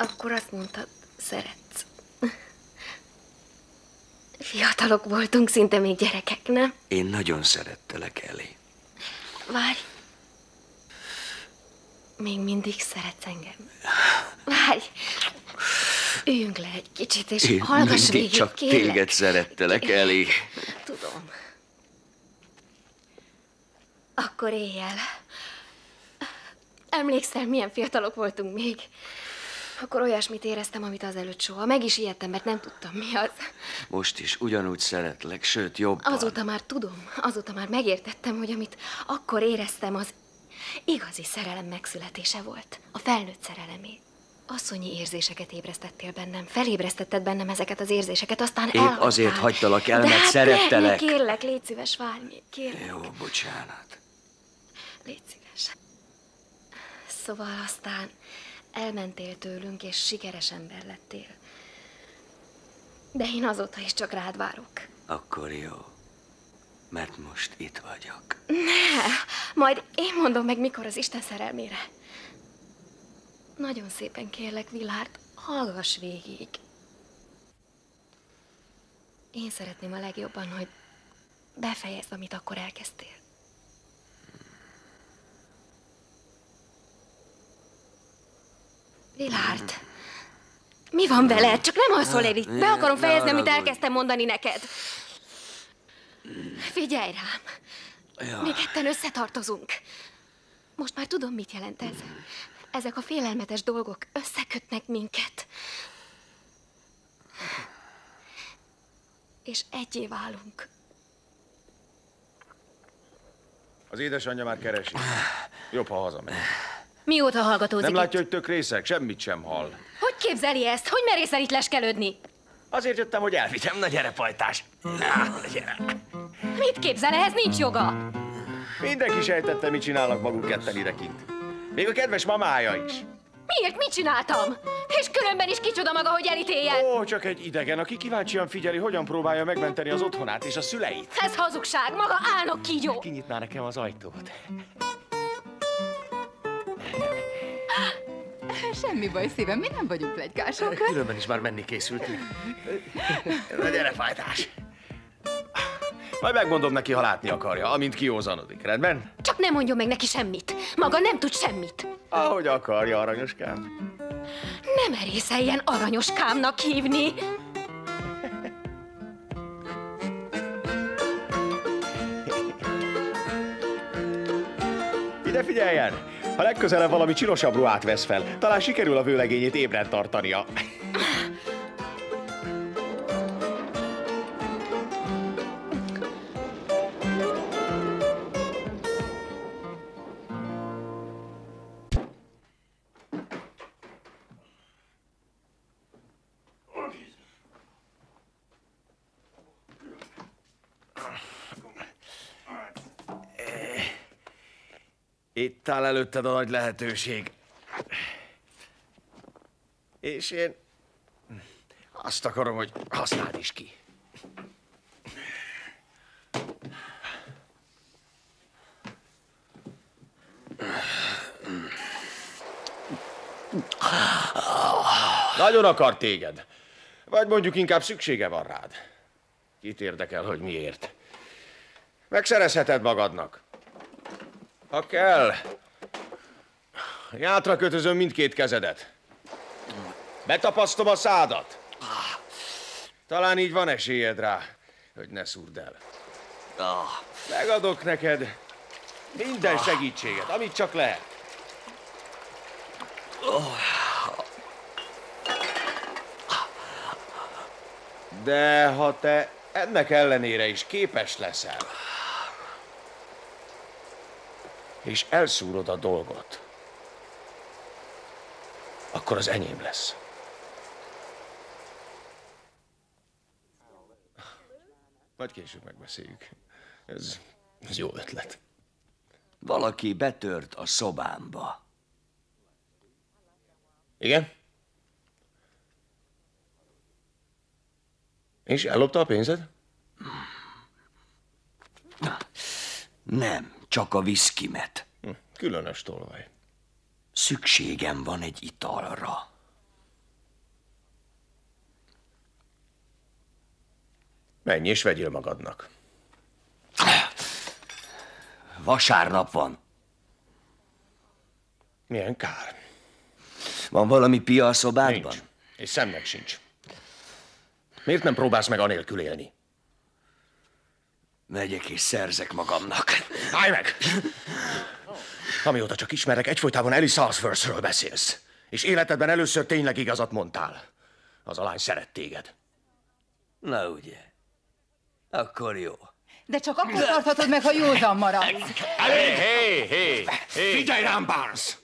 Akkor azt mondtad, szeretsz. [LAUGHS] Fiatalok voltunk, szinte még gyerekek, nem? Én nagyon szerettelek, Eli. Várj. Még mindig szeretsz engem. Várj. Üljünk le egy kicsit, és Én hallgass végig, csak kérlek. téged szerettelek, Eli. Tudom. Akkor éjjel. Emlékszel, milyen fiatalok voltunk még? Akkor olyasmit éreztem, amit azelőtt soha. Meg is ijedtem, mert nem tudtam, mi az. Most is ugyanúgy szeretlek, sőt jobban. Azóta már tudom, azóta már megértettem, hogy amit akkor éreztem, az igazi szerelem megszületése volt. A felnőtt szerelemé. Asszonyi érzéseket ébresztettél bennem, felébresztetted bennem ezeket az érzéseket, aztán Épp elhagytál. azért hagytalak el, De mert hát szerettelek. Ne, kérlek, légy szíves, várj még, kérlek. Jó, bocsánat. Légy szíves. Szóval aztán elmentél tőlünk, és sikeres ember lettél. De én azóta is csak rád várok. Akkor jó. Mert most itt vagyok. Ne, majd én mondom meg, mikor az Isten szerelmére. Nagyon szépen kérlek, Vilárd, hallgass végig. Én szeretném a legjobban, hogy befejezd, amit akkor elkezdtél. Vilárd, mi van veled? Csak nem alszol el itt. Be akarom fejezni, amit elkezdtem mondani neked. Figyelj rám. Ja. Mi ketten összetartozunk. Most már tudom, mit jelent ez. Ezek a félelmetes dolgok összekötnek minket. És egyé válunk. Az édesanyja már keresi. Jobb, ha hazamegy. Mióta hallgatózik Nem itt? látja, hogy tök részek, semmit sem hall. Hogy képzeli ezt? Hogy merészel itt leskelődni? Azért jöttem, hogy elvigyem. Na gyere, pajtás. Na, gyere. Mit képzel? Ehhez nincs joga. Mindenki sejtette, mit csinálnak maguk ketten idekint. Még a kedves mamája is. Miért? Mit csináltam? És különben is kicsoda maga, hogy elítéljen. Ó, csak egy idegen, aki kíváncsian figyeli, hogyan próbálja megmenteni az otthonát és a szüleit. Ez hazugság. Maga álnok kígyó. Kinyitná nekem az ajtót. Semmi baj, szívem, mi nem vagyunk plegykások. Különben is már menni készültünk. Na gyere, fájtás. Majd megmondom neki, ha látni akarja, amint kiózanodik. Rendben? Csak nem mondjon meg neki semmit. Maga nem tud semmit. Ahogy akarja, aranyoskám. Nem merészeljen aranyos kámnak hívni. Ide figyeljen! Ha legközelebb valami csinosabb ruhát vesz fel, talán sikerül a vőlegényét ébren tartania. Itt áll előtted a nagy lehetőség. És én azt akarom, hogy használd is ki. Nagyon akar téged. Vagy mondjuk inkább szüksége van rád. Kit érdekel, hogy miért. Megszerezheted magadnak. Ha kell. Játra kötözöm mindkét kezedet. Betapasztom a szádat. Talán így van esélyed rá, hogy ne szúrd el. Megadok neked minden segítséget, amit csak lehet. De ha te ennek ellenére is képes leszel, és elszúrod a dolgot, akkor az enyém lesz. Majd később megbeszéljük. Ez, ez jó ötlet. Valaki betört a szobámba. Igen? És ellopta a pénzed? Nem, csak a viszkimet. Hm, Különös tolvaj. Szükségem van egy italra. Menj és vegyél magadnak. Vasárnap van. Milyen kár. Van valami pia a szobádban? Nincs. És szemnek sincs. Miért nem próbálsz meg anélkül élni? Megyek és szerzek magamnak. Állj meg! Amióta csak ismerek, egyfolytában Ellie Salsworthről beszélsz. És életedben először tényleg igazat mondtál. Az a lány szeret téged. Na ugye. Akkor jó. De csak akkor tarthatod meg, ha józan maradsz. Hé, hé, hé, hé! Figyelj rám, Barnes!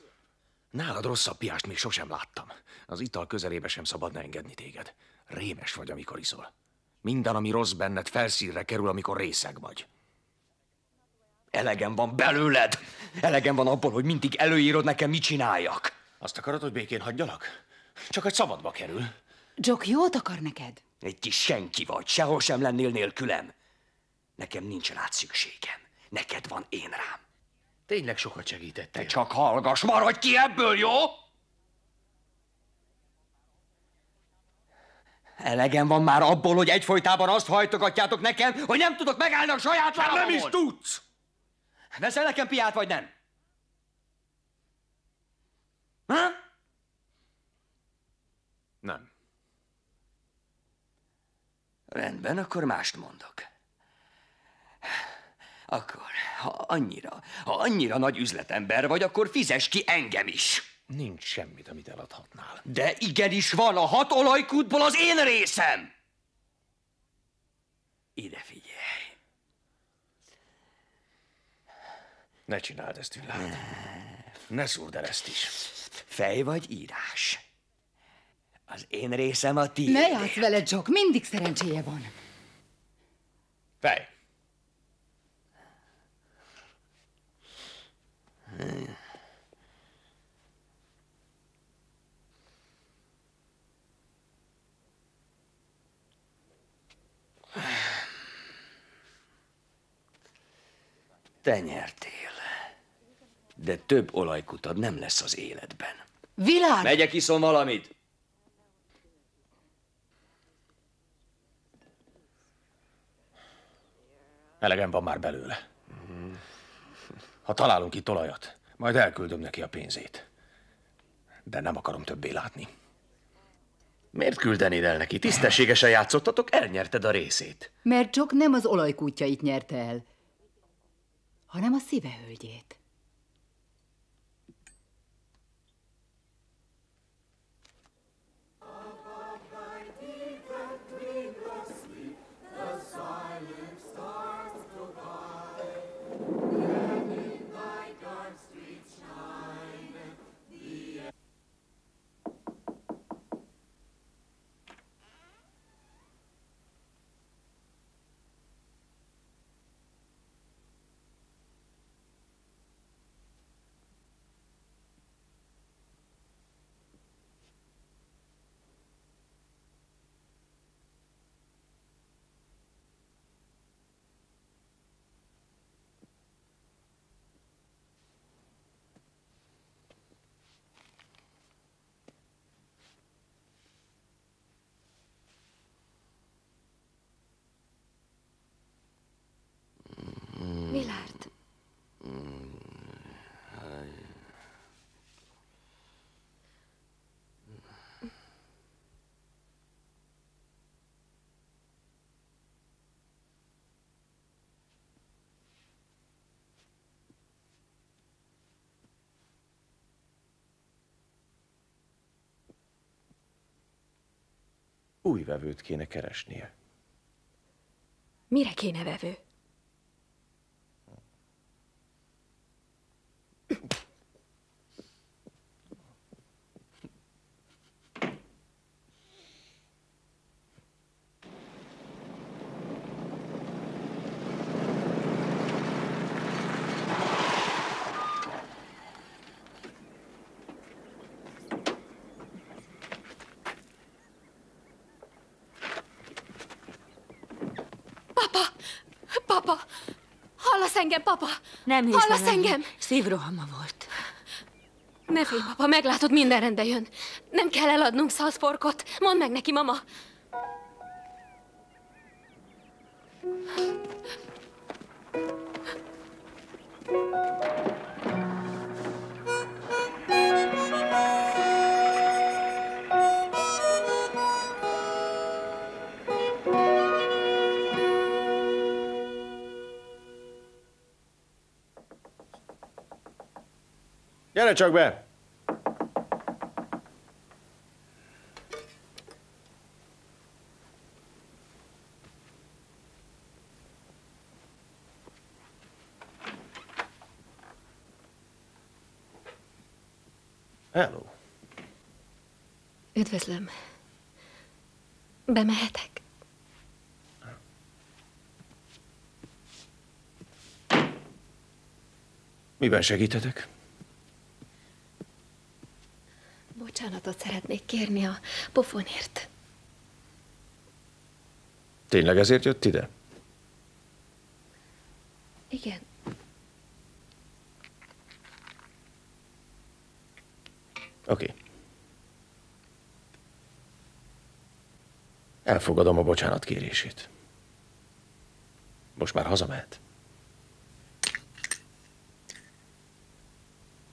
Nálad rosszabb piást még sosem láttam. Az ital közelébe sem szabadna engedni téged. Rémes vagy, amikor iszol. Minden, ami rossz benned, felszírre kerül, amikor részeg vagy. Elegem van belőled. Elegem van abból, hogy mindig előírod nekem, mit csináljak. Azt akarod, hogy békén hagyjalak? Csak egy szabadba kerül. Jock jót akar neked? Egy kis senki vagy, sehol sem lennél nélkülem. Nekem nincs rád szükségem. Neked van én rám. Tényleg sokat segítettél. Te csak hallgass, maradj ki ebből, jó? Elegem van már abból, hogy egyfolytában azt hajtogatjátok nekem, hogy nem tudok megállni a saját lábamon. nem is tudsz! Veszel nekem piát, vagy nem? Ha? Nem. Rendben, akkor mást mondok. Akkor, ha annyira, ha annyira nagy üzletember vagy, akkor fizes ki engem is. Nincs semmit, amit eladhatnál. De igenis van a hat olajkútból az én részem! Ide figyelj. Ne csináld ezt, Villard. Ne szúrd el ezt is. Fej vagy írás? Az én részem a tiéd. Ne játsz vele, Jock, mindig szerencséje van. Fej. Te nyertél. De több olajkutad nem lesz az életben. Világ! Megyek, iszom valamit. Elegem van már belőle. Ha találunk itt olajat, majd elküldöm neki a pénzét. De nem akarom többé látni. Miért küldenéd el neki? Tisztességesen játszottatok, elnyerted a részét. Mert Jock nem az olajkútjait nyerte el, hanem a szívehölgyét. Új vevőt kéne keresnie. Mire kéne vevő? Papa! Papa! Papa? Nem hiszem, Hallasz engem? Szívrohama volt. Ne félj, papa, meglátod, minden rendbe jön. Nem kell eladnunk Salzforkot. Mondd meg neki, mama. Gyere csak be! Hello. Üdvözlöm. Bemehetek? Miben segíthetek? Bocsánatot szeretnék kérni a pofonért. Tényleg ezért jött ide? Igen. Oké. Elfogadom a bocsánat kérését. Most már hazamehet.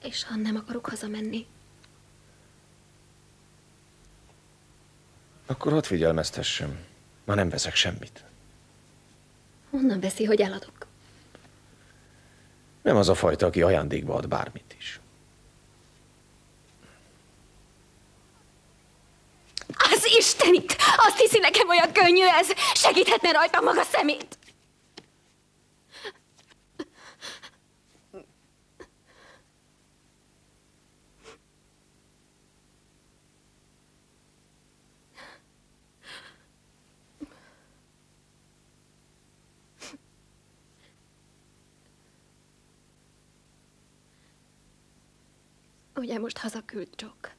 És ha nem akarok hazamenni, Akkor hadd figyelmeztessem. Ma nem veszek semmit. honnan veszi, hogy eladok? Nem az a fajta, aki ajándékba ad bármit is. Az Istenit! Azt hiszi nekem olyan könnyű ez! Segíthetne rajta maga szemét! Ugye most hazaküld Jock.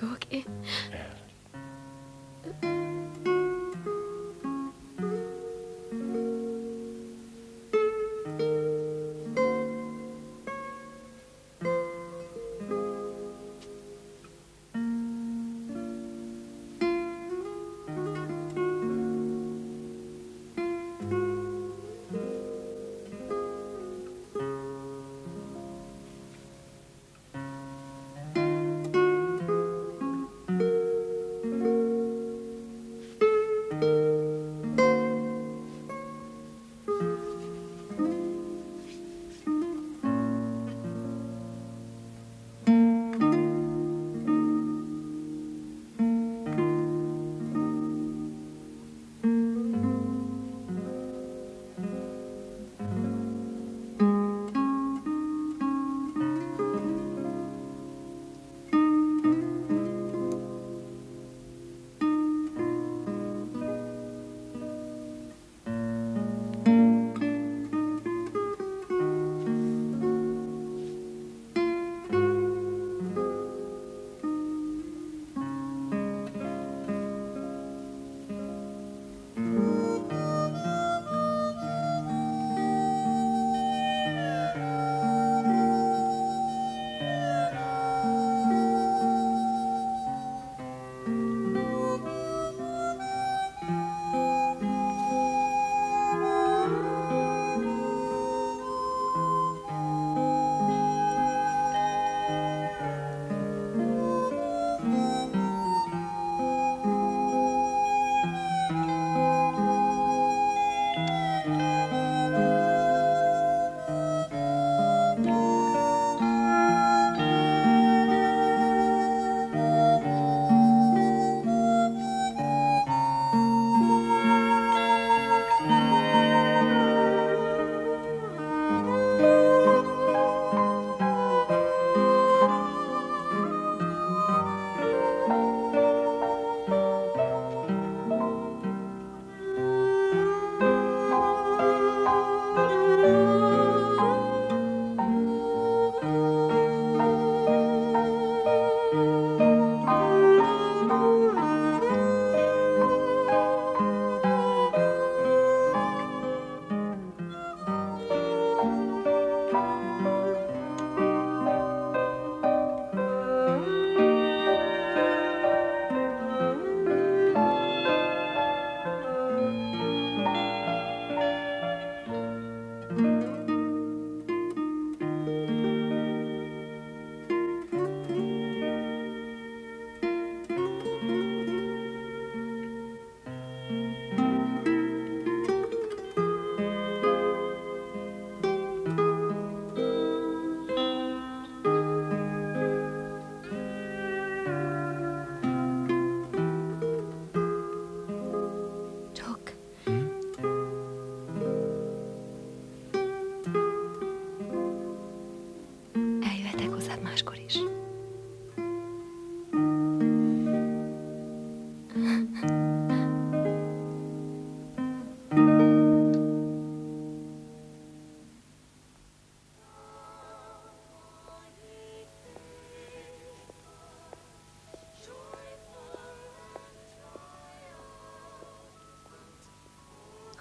病気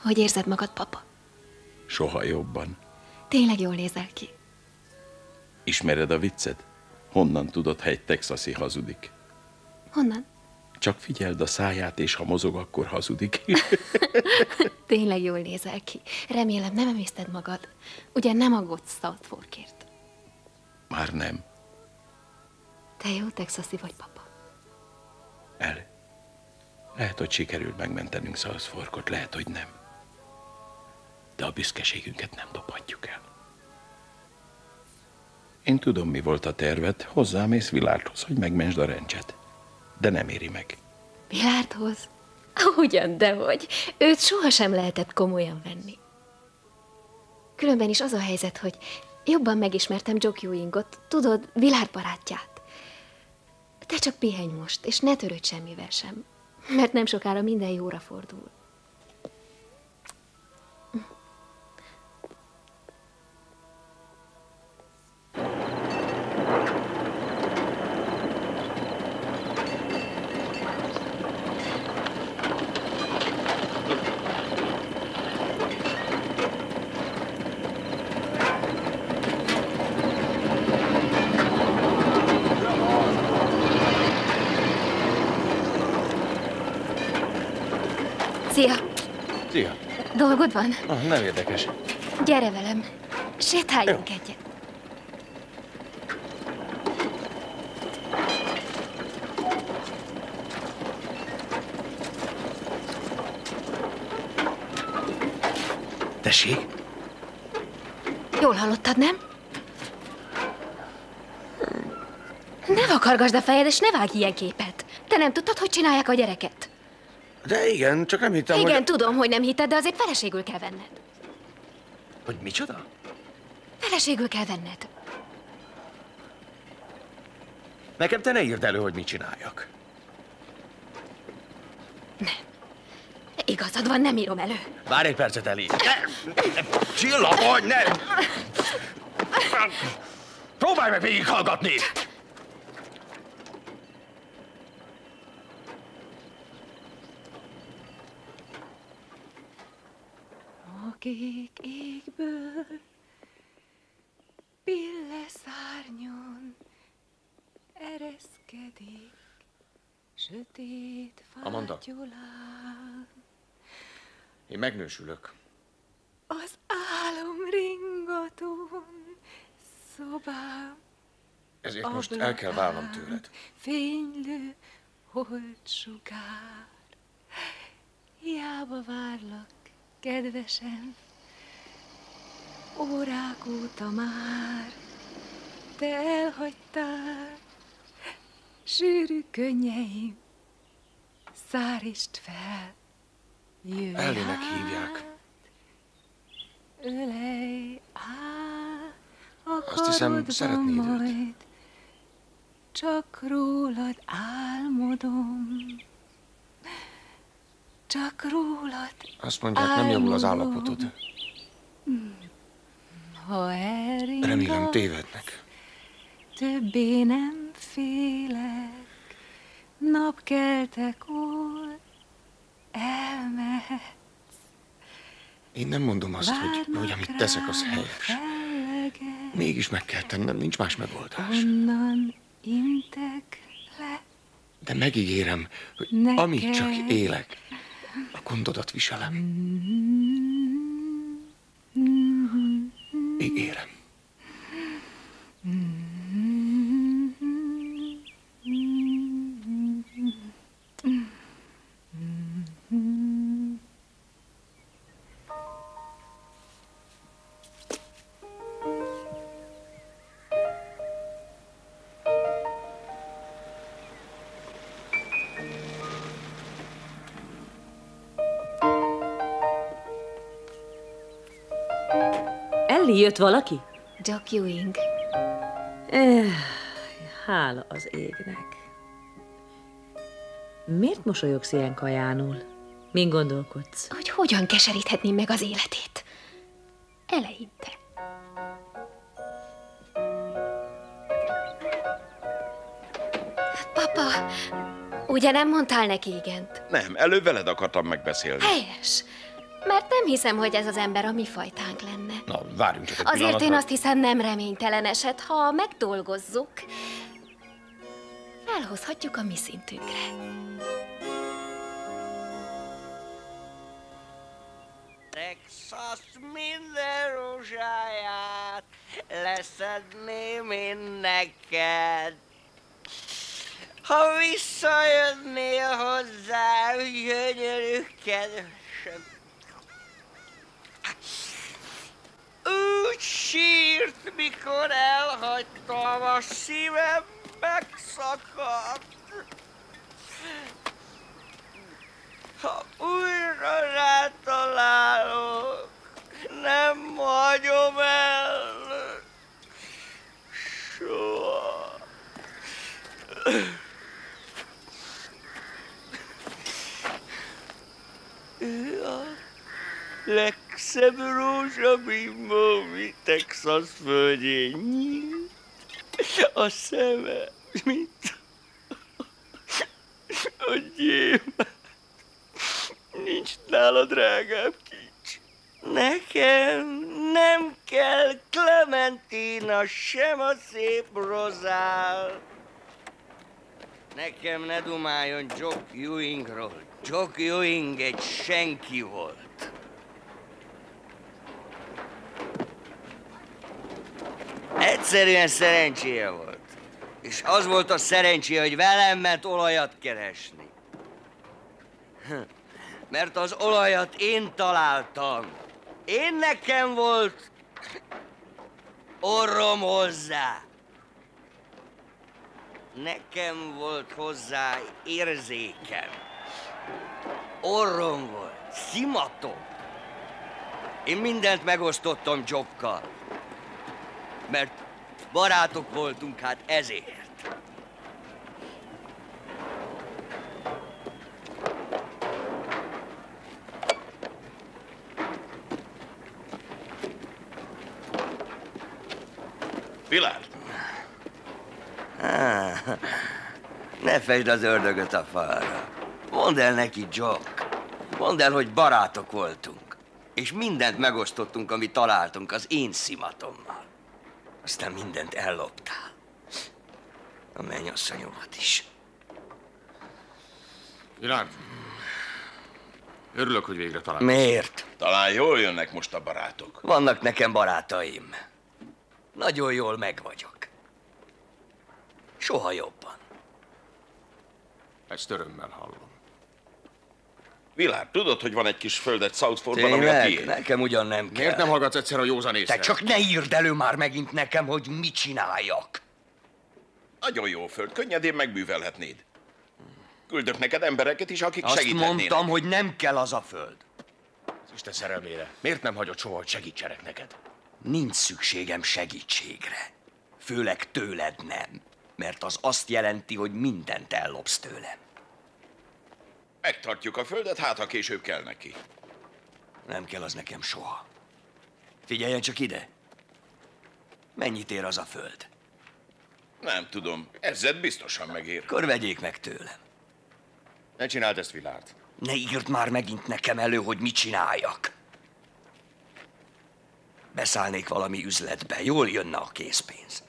Hogy érzed magad, papa? Soha jobban. Tényleg jól nézel ki. Ismered a viccet? Honnan tudod, ha egy texasi hazudik? Honnan? Csak figyeld a száját, és ha mozog, akkor hazudik. [LAUGHS] [LAUGHS] Tényleg jól nézel ki. Remélem nem emészted magad. Ugye nem aggódsz Forkért. Már nem. Te jó texasi vagy, papa. El. Lehet, hogy sikerül megmentenünk South Forkot, lehet, hogy nem. Büszkeségünket nem dobhatjuk el. Én tudom, mi volt a terved. Hozzámész Vilárdhoz, hogy megmentsd a rencset. De nem éri meg. Vilárdhoz? Ugyan, dehogy. Őt sohasem lehetett komolyan venni. Különben is az a helyzet, hogy jobban megismertem Jock Ewingot, tudod, Vilárd barátját. Te csak pihenj most, és ne törődj semmivel sem, mert nem sokára minden jóra fordul. Dolgod van? Ah, nem érdekes. Gyere velem. Sétáljunk egyet. Tessék? Jól hallottad, nem? Ne vakargasd a fejed, és ne vágj ilyen képet. Te nem tudtad, hogy csinálják a gyereket? De igen, csak nem hittem, Igen, hogy... tudom, hogy nem hitted, de azért feleségül kell venned. Hogy micsoda? Feleségül kell venned. Nekem te ne írd elő, hogy mit csináljak. Igazad van, nem írom elő. Várj egy percet, Eli. Csilla, vagy ne! Próbálj meg végighallgatni! Kék égből pilleszárnyon ereszkedik sötét Amanda. fátyolán. Én megnősülök. Az álom ringatón szobám Ezért most el kell válnom tőled. fénylő holtsugár. Hiába várlak, kedvesen, órák óta már, te elhagytál, sűrű könnyeim, szárist fel, jöjj Ellinek hívják. Ölej át Azt hiszem, szeretnéd őt. Csak rólad álmodom. Csak rólad Azt mondják, nem javul az állapotod. Ha elringasz, Remélem tévednek. Többé nem félek, napkeltekor elmehet. Én nem mondom azt, hogy, hogy amit teszek, az helyes. Mégis meg kell tennem, nincs más megoldás. onnan intek le. De megígérem, hogy Neked. amíg csak élek, a gondodat viselem. Ígérem. Ellie, jött valaki? Jock Ewing. Eh, hála az égnek. Miért mosolyogsz ilyen kajánul? Min gondolkodsz? Hogy hogyan keseríthetném meg az életét? Eleinte. Papa, ugye nem mondtál neki igent? Nem, előbb veled akartam megbeszélni. Helyes. Mert Nem hiszem, hogy ez az ember a mi fajtánk várjunk csak egy Azért én azt hiszem nem reménytelen eset, ha megdolgozzuk, felhozhatjuk a mi szintünkre. Texas minden rózsáját leszedném én neked. Ha visszajönnél hozzá, gyönyörű kedvesem. Úgy sírt, mikor elhagytam, a szívem megszakadt. Ha újra rátalálok, nem hagyom el. Soha. Ő a legszebb rózsabimbó, mi Texas földjén nyílt. A szeme, mint a gyémánt. Nincs nála drágább kincs. Nekem nem kell Clementina, sem a szép rozál. Nekem ne dumáljon Jock Ewingról. Jock Ewing egy senki volt. Egyszerűen szerencséje volt. És az volt a szerencséje, hogy velem ment olajat keresni. Mert az olajat én találtam. Én nekem volt orrom hozzá. Nekem volt hozzá érzékem. Orrom volt, szimatom. Én mindent megosztottam Jobkkal. Mert barátok voltunk, hát ezért. Vilár, Á, Ne fejtsd az ördögöt a falra. Mondd el neki, Jock. Mondd el, hogy barátok voltunk. És mindent megosztottunk, amit találtunk az én szimatommal. Aztán mindent elloptál. A mennyasszonyomat is. Vilár, örülök, hogy végre találkozunk. Miért? Talán jól jönnek most a barátok. Vannak nekem barátaim. Nagyon jól megvagyok. Soha jobban. Ezt örömmel hallom. Vilár, tudod, hogy van egy kis földet Southfordban, ami a tiéd? Nekem ugyan nem kell. Miért nem hallgatsz egyszer a józan észre? Te csak ne írd elő már megint nekem, hogy mit csináljak. Nagyon jó föld, könnyedén megművelhetnéd. Küldök neked embereket is, akik Azt segíthetnének. mondtam, hogy nem kell az a föld. Az Isten szerelmére. Miért nem hagyod soha, hogy segítsenek neked? Nincs szükségem segítségre. Főleg tőled nem. Mert az azt jelenti, hogy mindent ellopsz tőlem. Megtartjuk a földet, hát ha később kell neki. Nem kell az nekem soha. Figyeljen csak ide. Mennyit ér az a föld? Nem tudom, ezzel biztosan megér. Akkor vegyék meg tőlem. Ne csináld ezt, Vilárd. Ne írd már megint nekem elő, hogy mit csináljak. Beszállnék valami üzletbe, jól jönne a készpénz.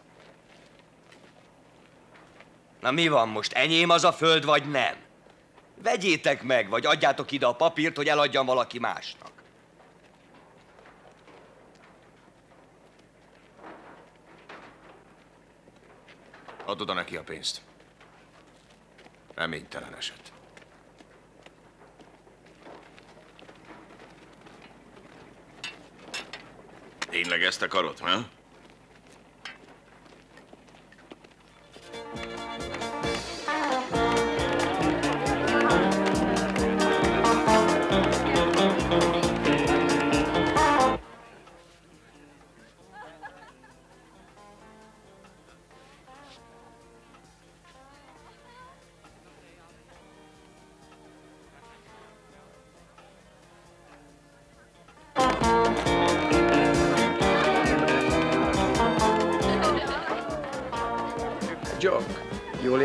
Na mi van most, enyém az a föld, vagy nem? Vegyétek meg, vagy adjátok ide a papírt, hogy eladjam valaki másnak. Add oda neki a pénzt. Reménytelen eset. Tényleg ezt akarod, ha? Jock, jól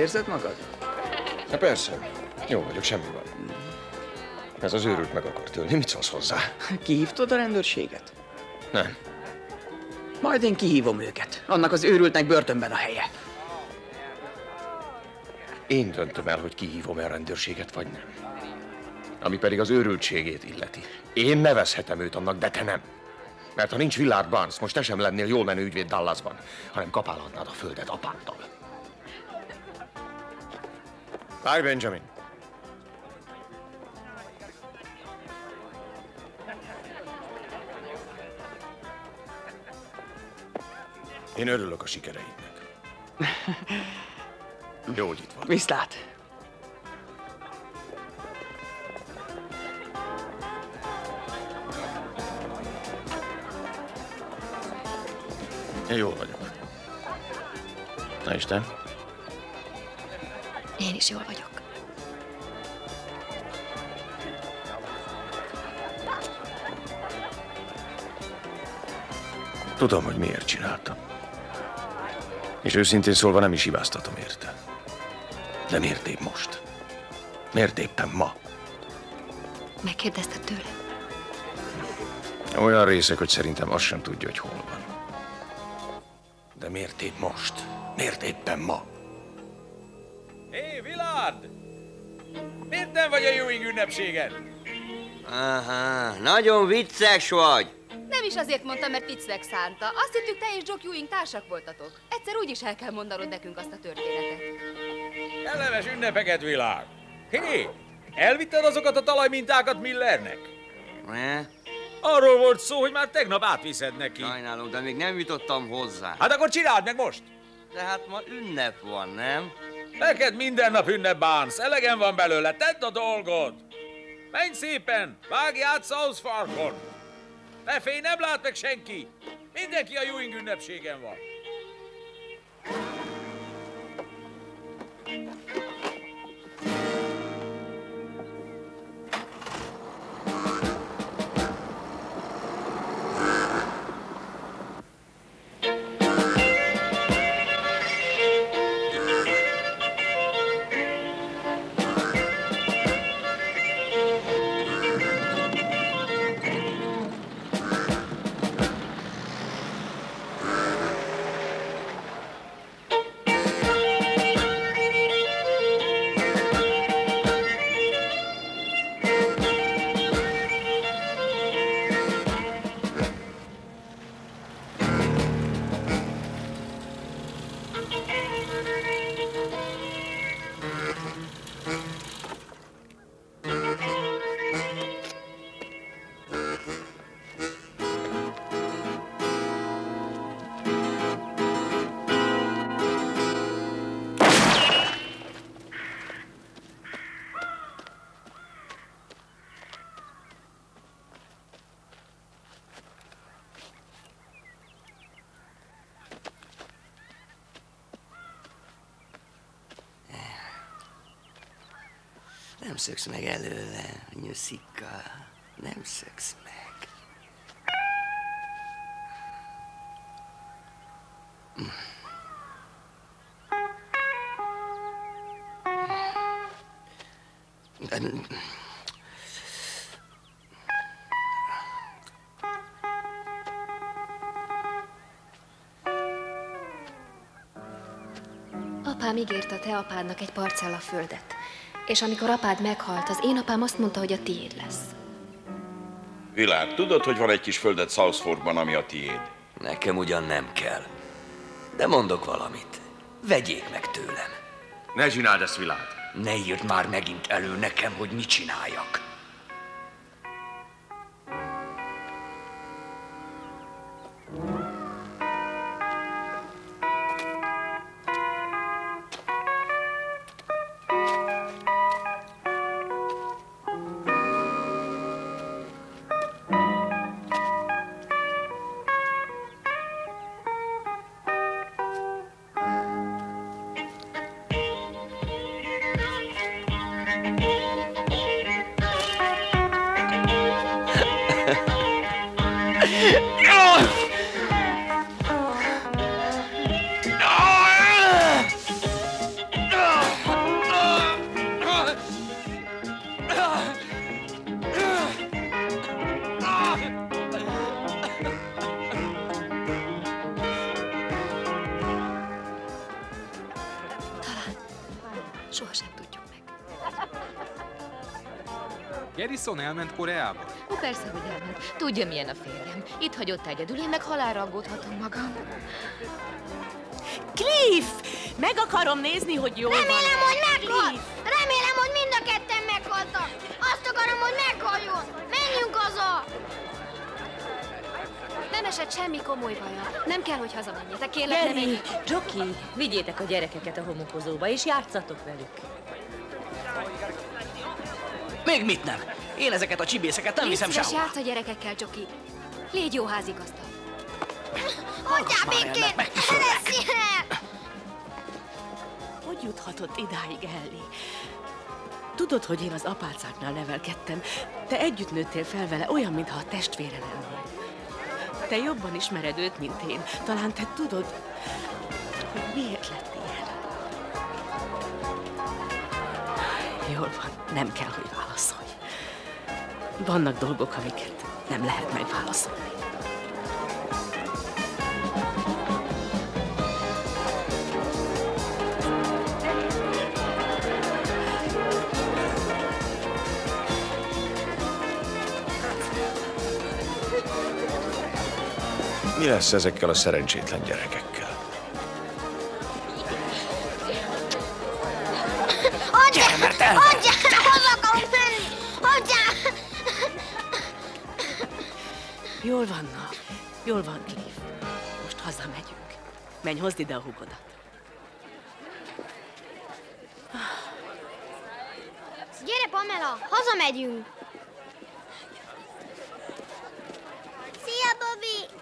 érzed magad? Hát persze. Jó vagyok, semmi baj. Ez az őrült meg akar tölni. Mit szólsz hozzá? Kihívtad a rendőrséget? Nem. Majd én kihívom őket. Annak az őrültnek börtönben a helye. Én döntöm el, hogy kihívom-e a rendőrséget, vagy nem. Ami pedig az őrültségét illeti. Én nevezhetem őt annak, de te nem. Mert ha nincs Willard Barnes, most te sem lennél jól menő ügyvéd Dallasban, hanem kapálhatnád a földet apáddal. Várj, Benjamin! Én örülök a sikereidnek. Jó, hogy itt van. Viszlát. Én jól vagyok. Na Isten? Én is jól vagyok. Tudom, hogy miért csináltam. És őszintén szólva nem is hibáztatom érte. De miért épp most? Miért éppen ma? Megkérdezted tőle? Olyan részek, hogy szerintem azt sem tudja, hogy hol van. De miért épp most? Miért éppen ma? Nem vagy a Ewing ünnepségen? Aha, nagyon vicces vagy. Nem is azért mondtam, mert viccnek szánta. Azt hittük, te és Jock Ewing társak voltatok. Egyszer úgy is el kell mondanod nekünk azt a történetet. Kellemes ünnepeket, Willard! Hé, elvitted azokat a talajmintákat Millernek? Ne? Arról volt szó, hogy már tegnap átviszed neki. Sajnálom, de még nem jutottam hozzá. Hát akkor csináld meg most! De hát ma ünnep van, nem? Neked minden nap ünnep, Barnes. Elegem van belőle, tedd a dolgod! Menj szépen, vágj át South! Ne félj, nem lát meg senki! Mindenki a Ewing ünnepségen van. Nem szöksz meg előle, nyuszika. Nem szöksz meg. Apám ígért a te apádnak egy parcella földet. És amikor apád meghalt, az én apám azt mondta, hogy a tiéd lesz. Világ, tudod, hogy van egy kis földet Southforkban, ami a tiéd? Nekem ugyan nem kell. De mondok valamit. Vegyék meg tőlem. Ne csináld ezt, Világ. Ne írd már megint elő nekem, hogy mit csináljak. Elment Koreába? Ó, persze, hogy elment. Tudja, milyen a férjem. Itt hagyott egyedül, én meg halálra aggódhatom magam. Cliff! Meg akarom nézni, hogy jól Remélem, van. hogy meghal! Remélem, hogy mind a ketten meghaltak! Azt akarom, hogy meghaljon! Menjünk haza! Nem esett semmi komoly baja. Nem kell, hogy hazamenjetek. Kérlek, ne Geri, menj. Joki, vigyétek a gyerekeket a homokozóba, és játszatok velük. Még mit nem? Én ezeket a csibészeket nem Légy viszem sehova. játsz a gyerekekkel, Joki. Légy jó házigazda. Hagyjál békén! Színe! Hogy juthatott idáig, Ellie? Tudod, hogy én az apácáknál nevelkedtem. Te együtt nőttél fel vele, olyan, mintha a testvére lennél. Te jobban ismered őt, mint én. Talán te tudod, hogy miért lett ilyen. Jól van, nem kell, hogy. Vannak dolgok, amiket nem lehet megválaszolni. Mi lesz ezekkel a szerencsétlen gyerekekkel? Hagyjál! mert el- Hagyjál! Jól van, na. Jól van, Cliff. Most hazamegyünk. Menj, hozd ide a hugodat. Gyere, Pamela, hazamegyünk! Szia, Bobby!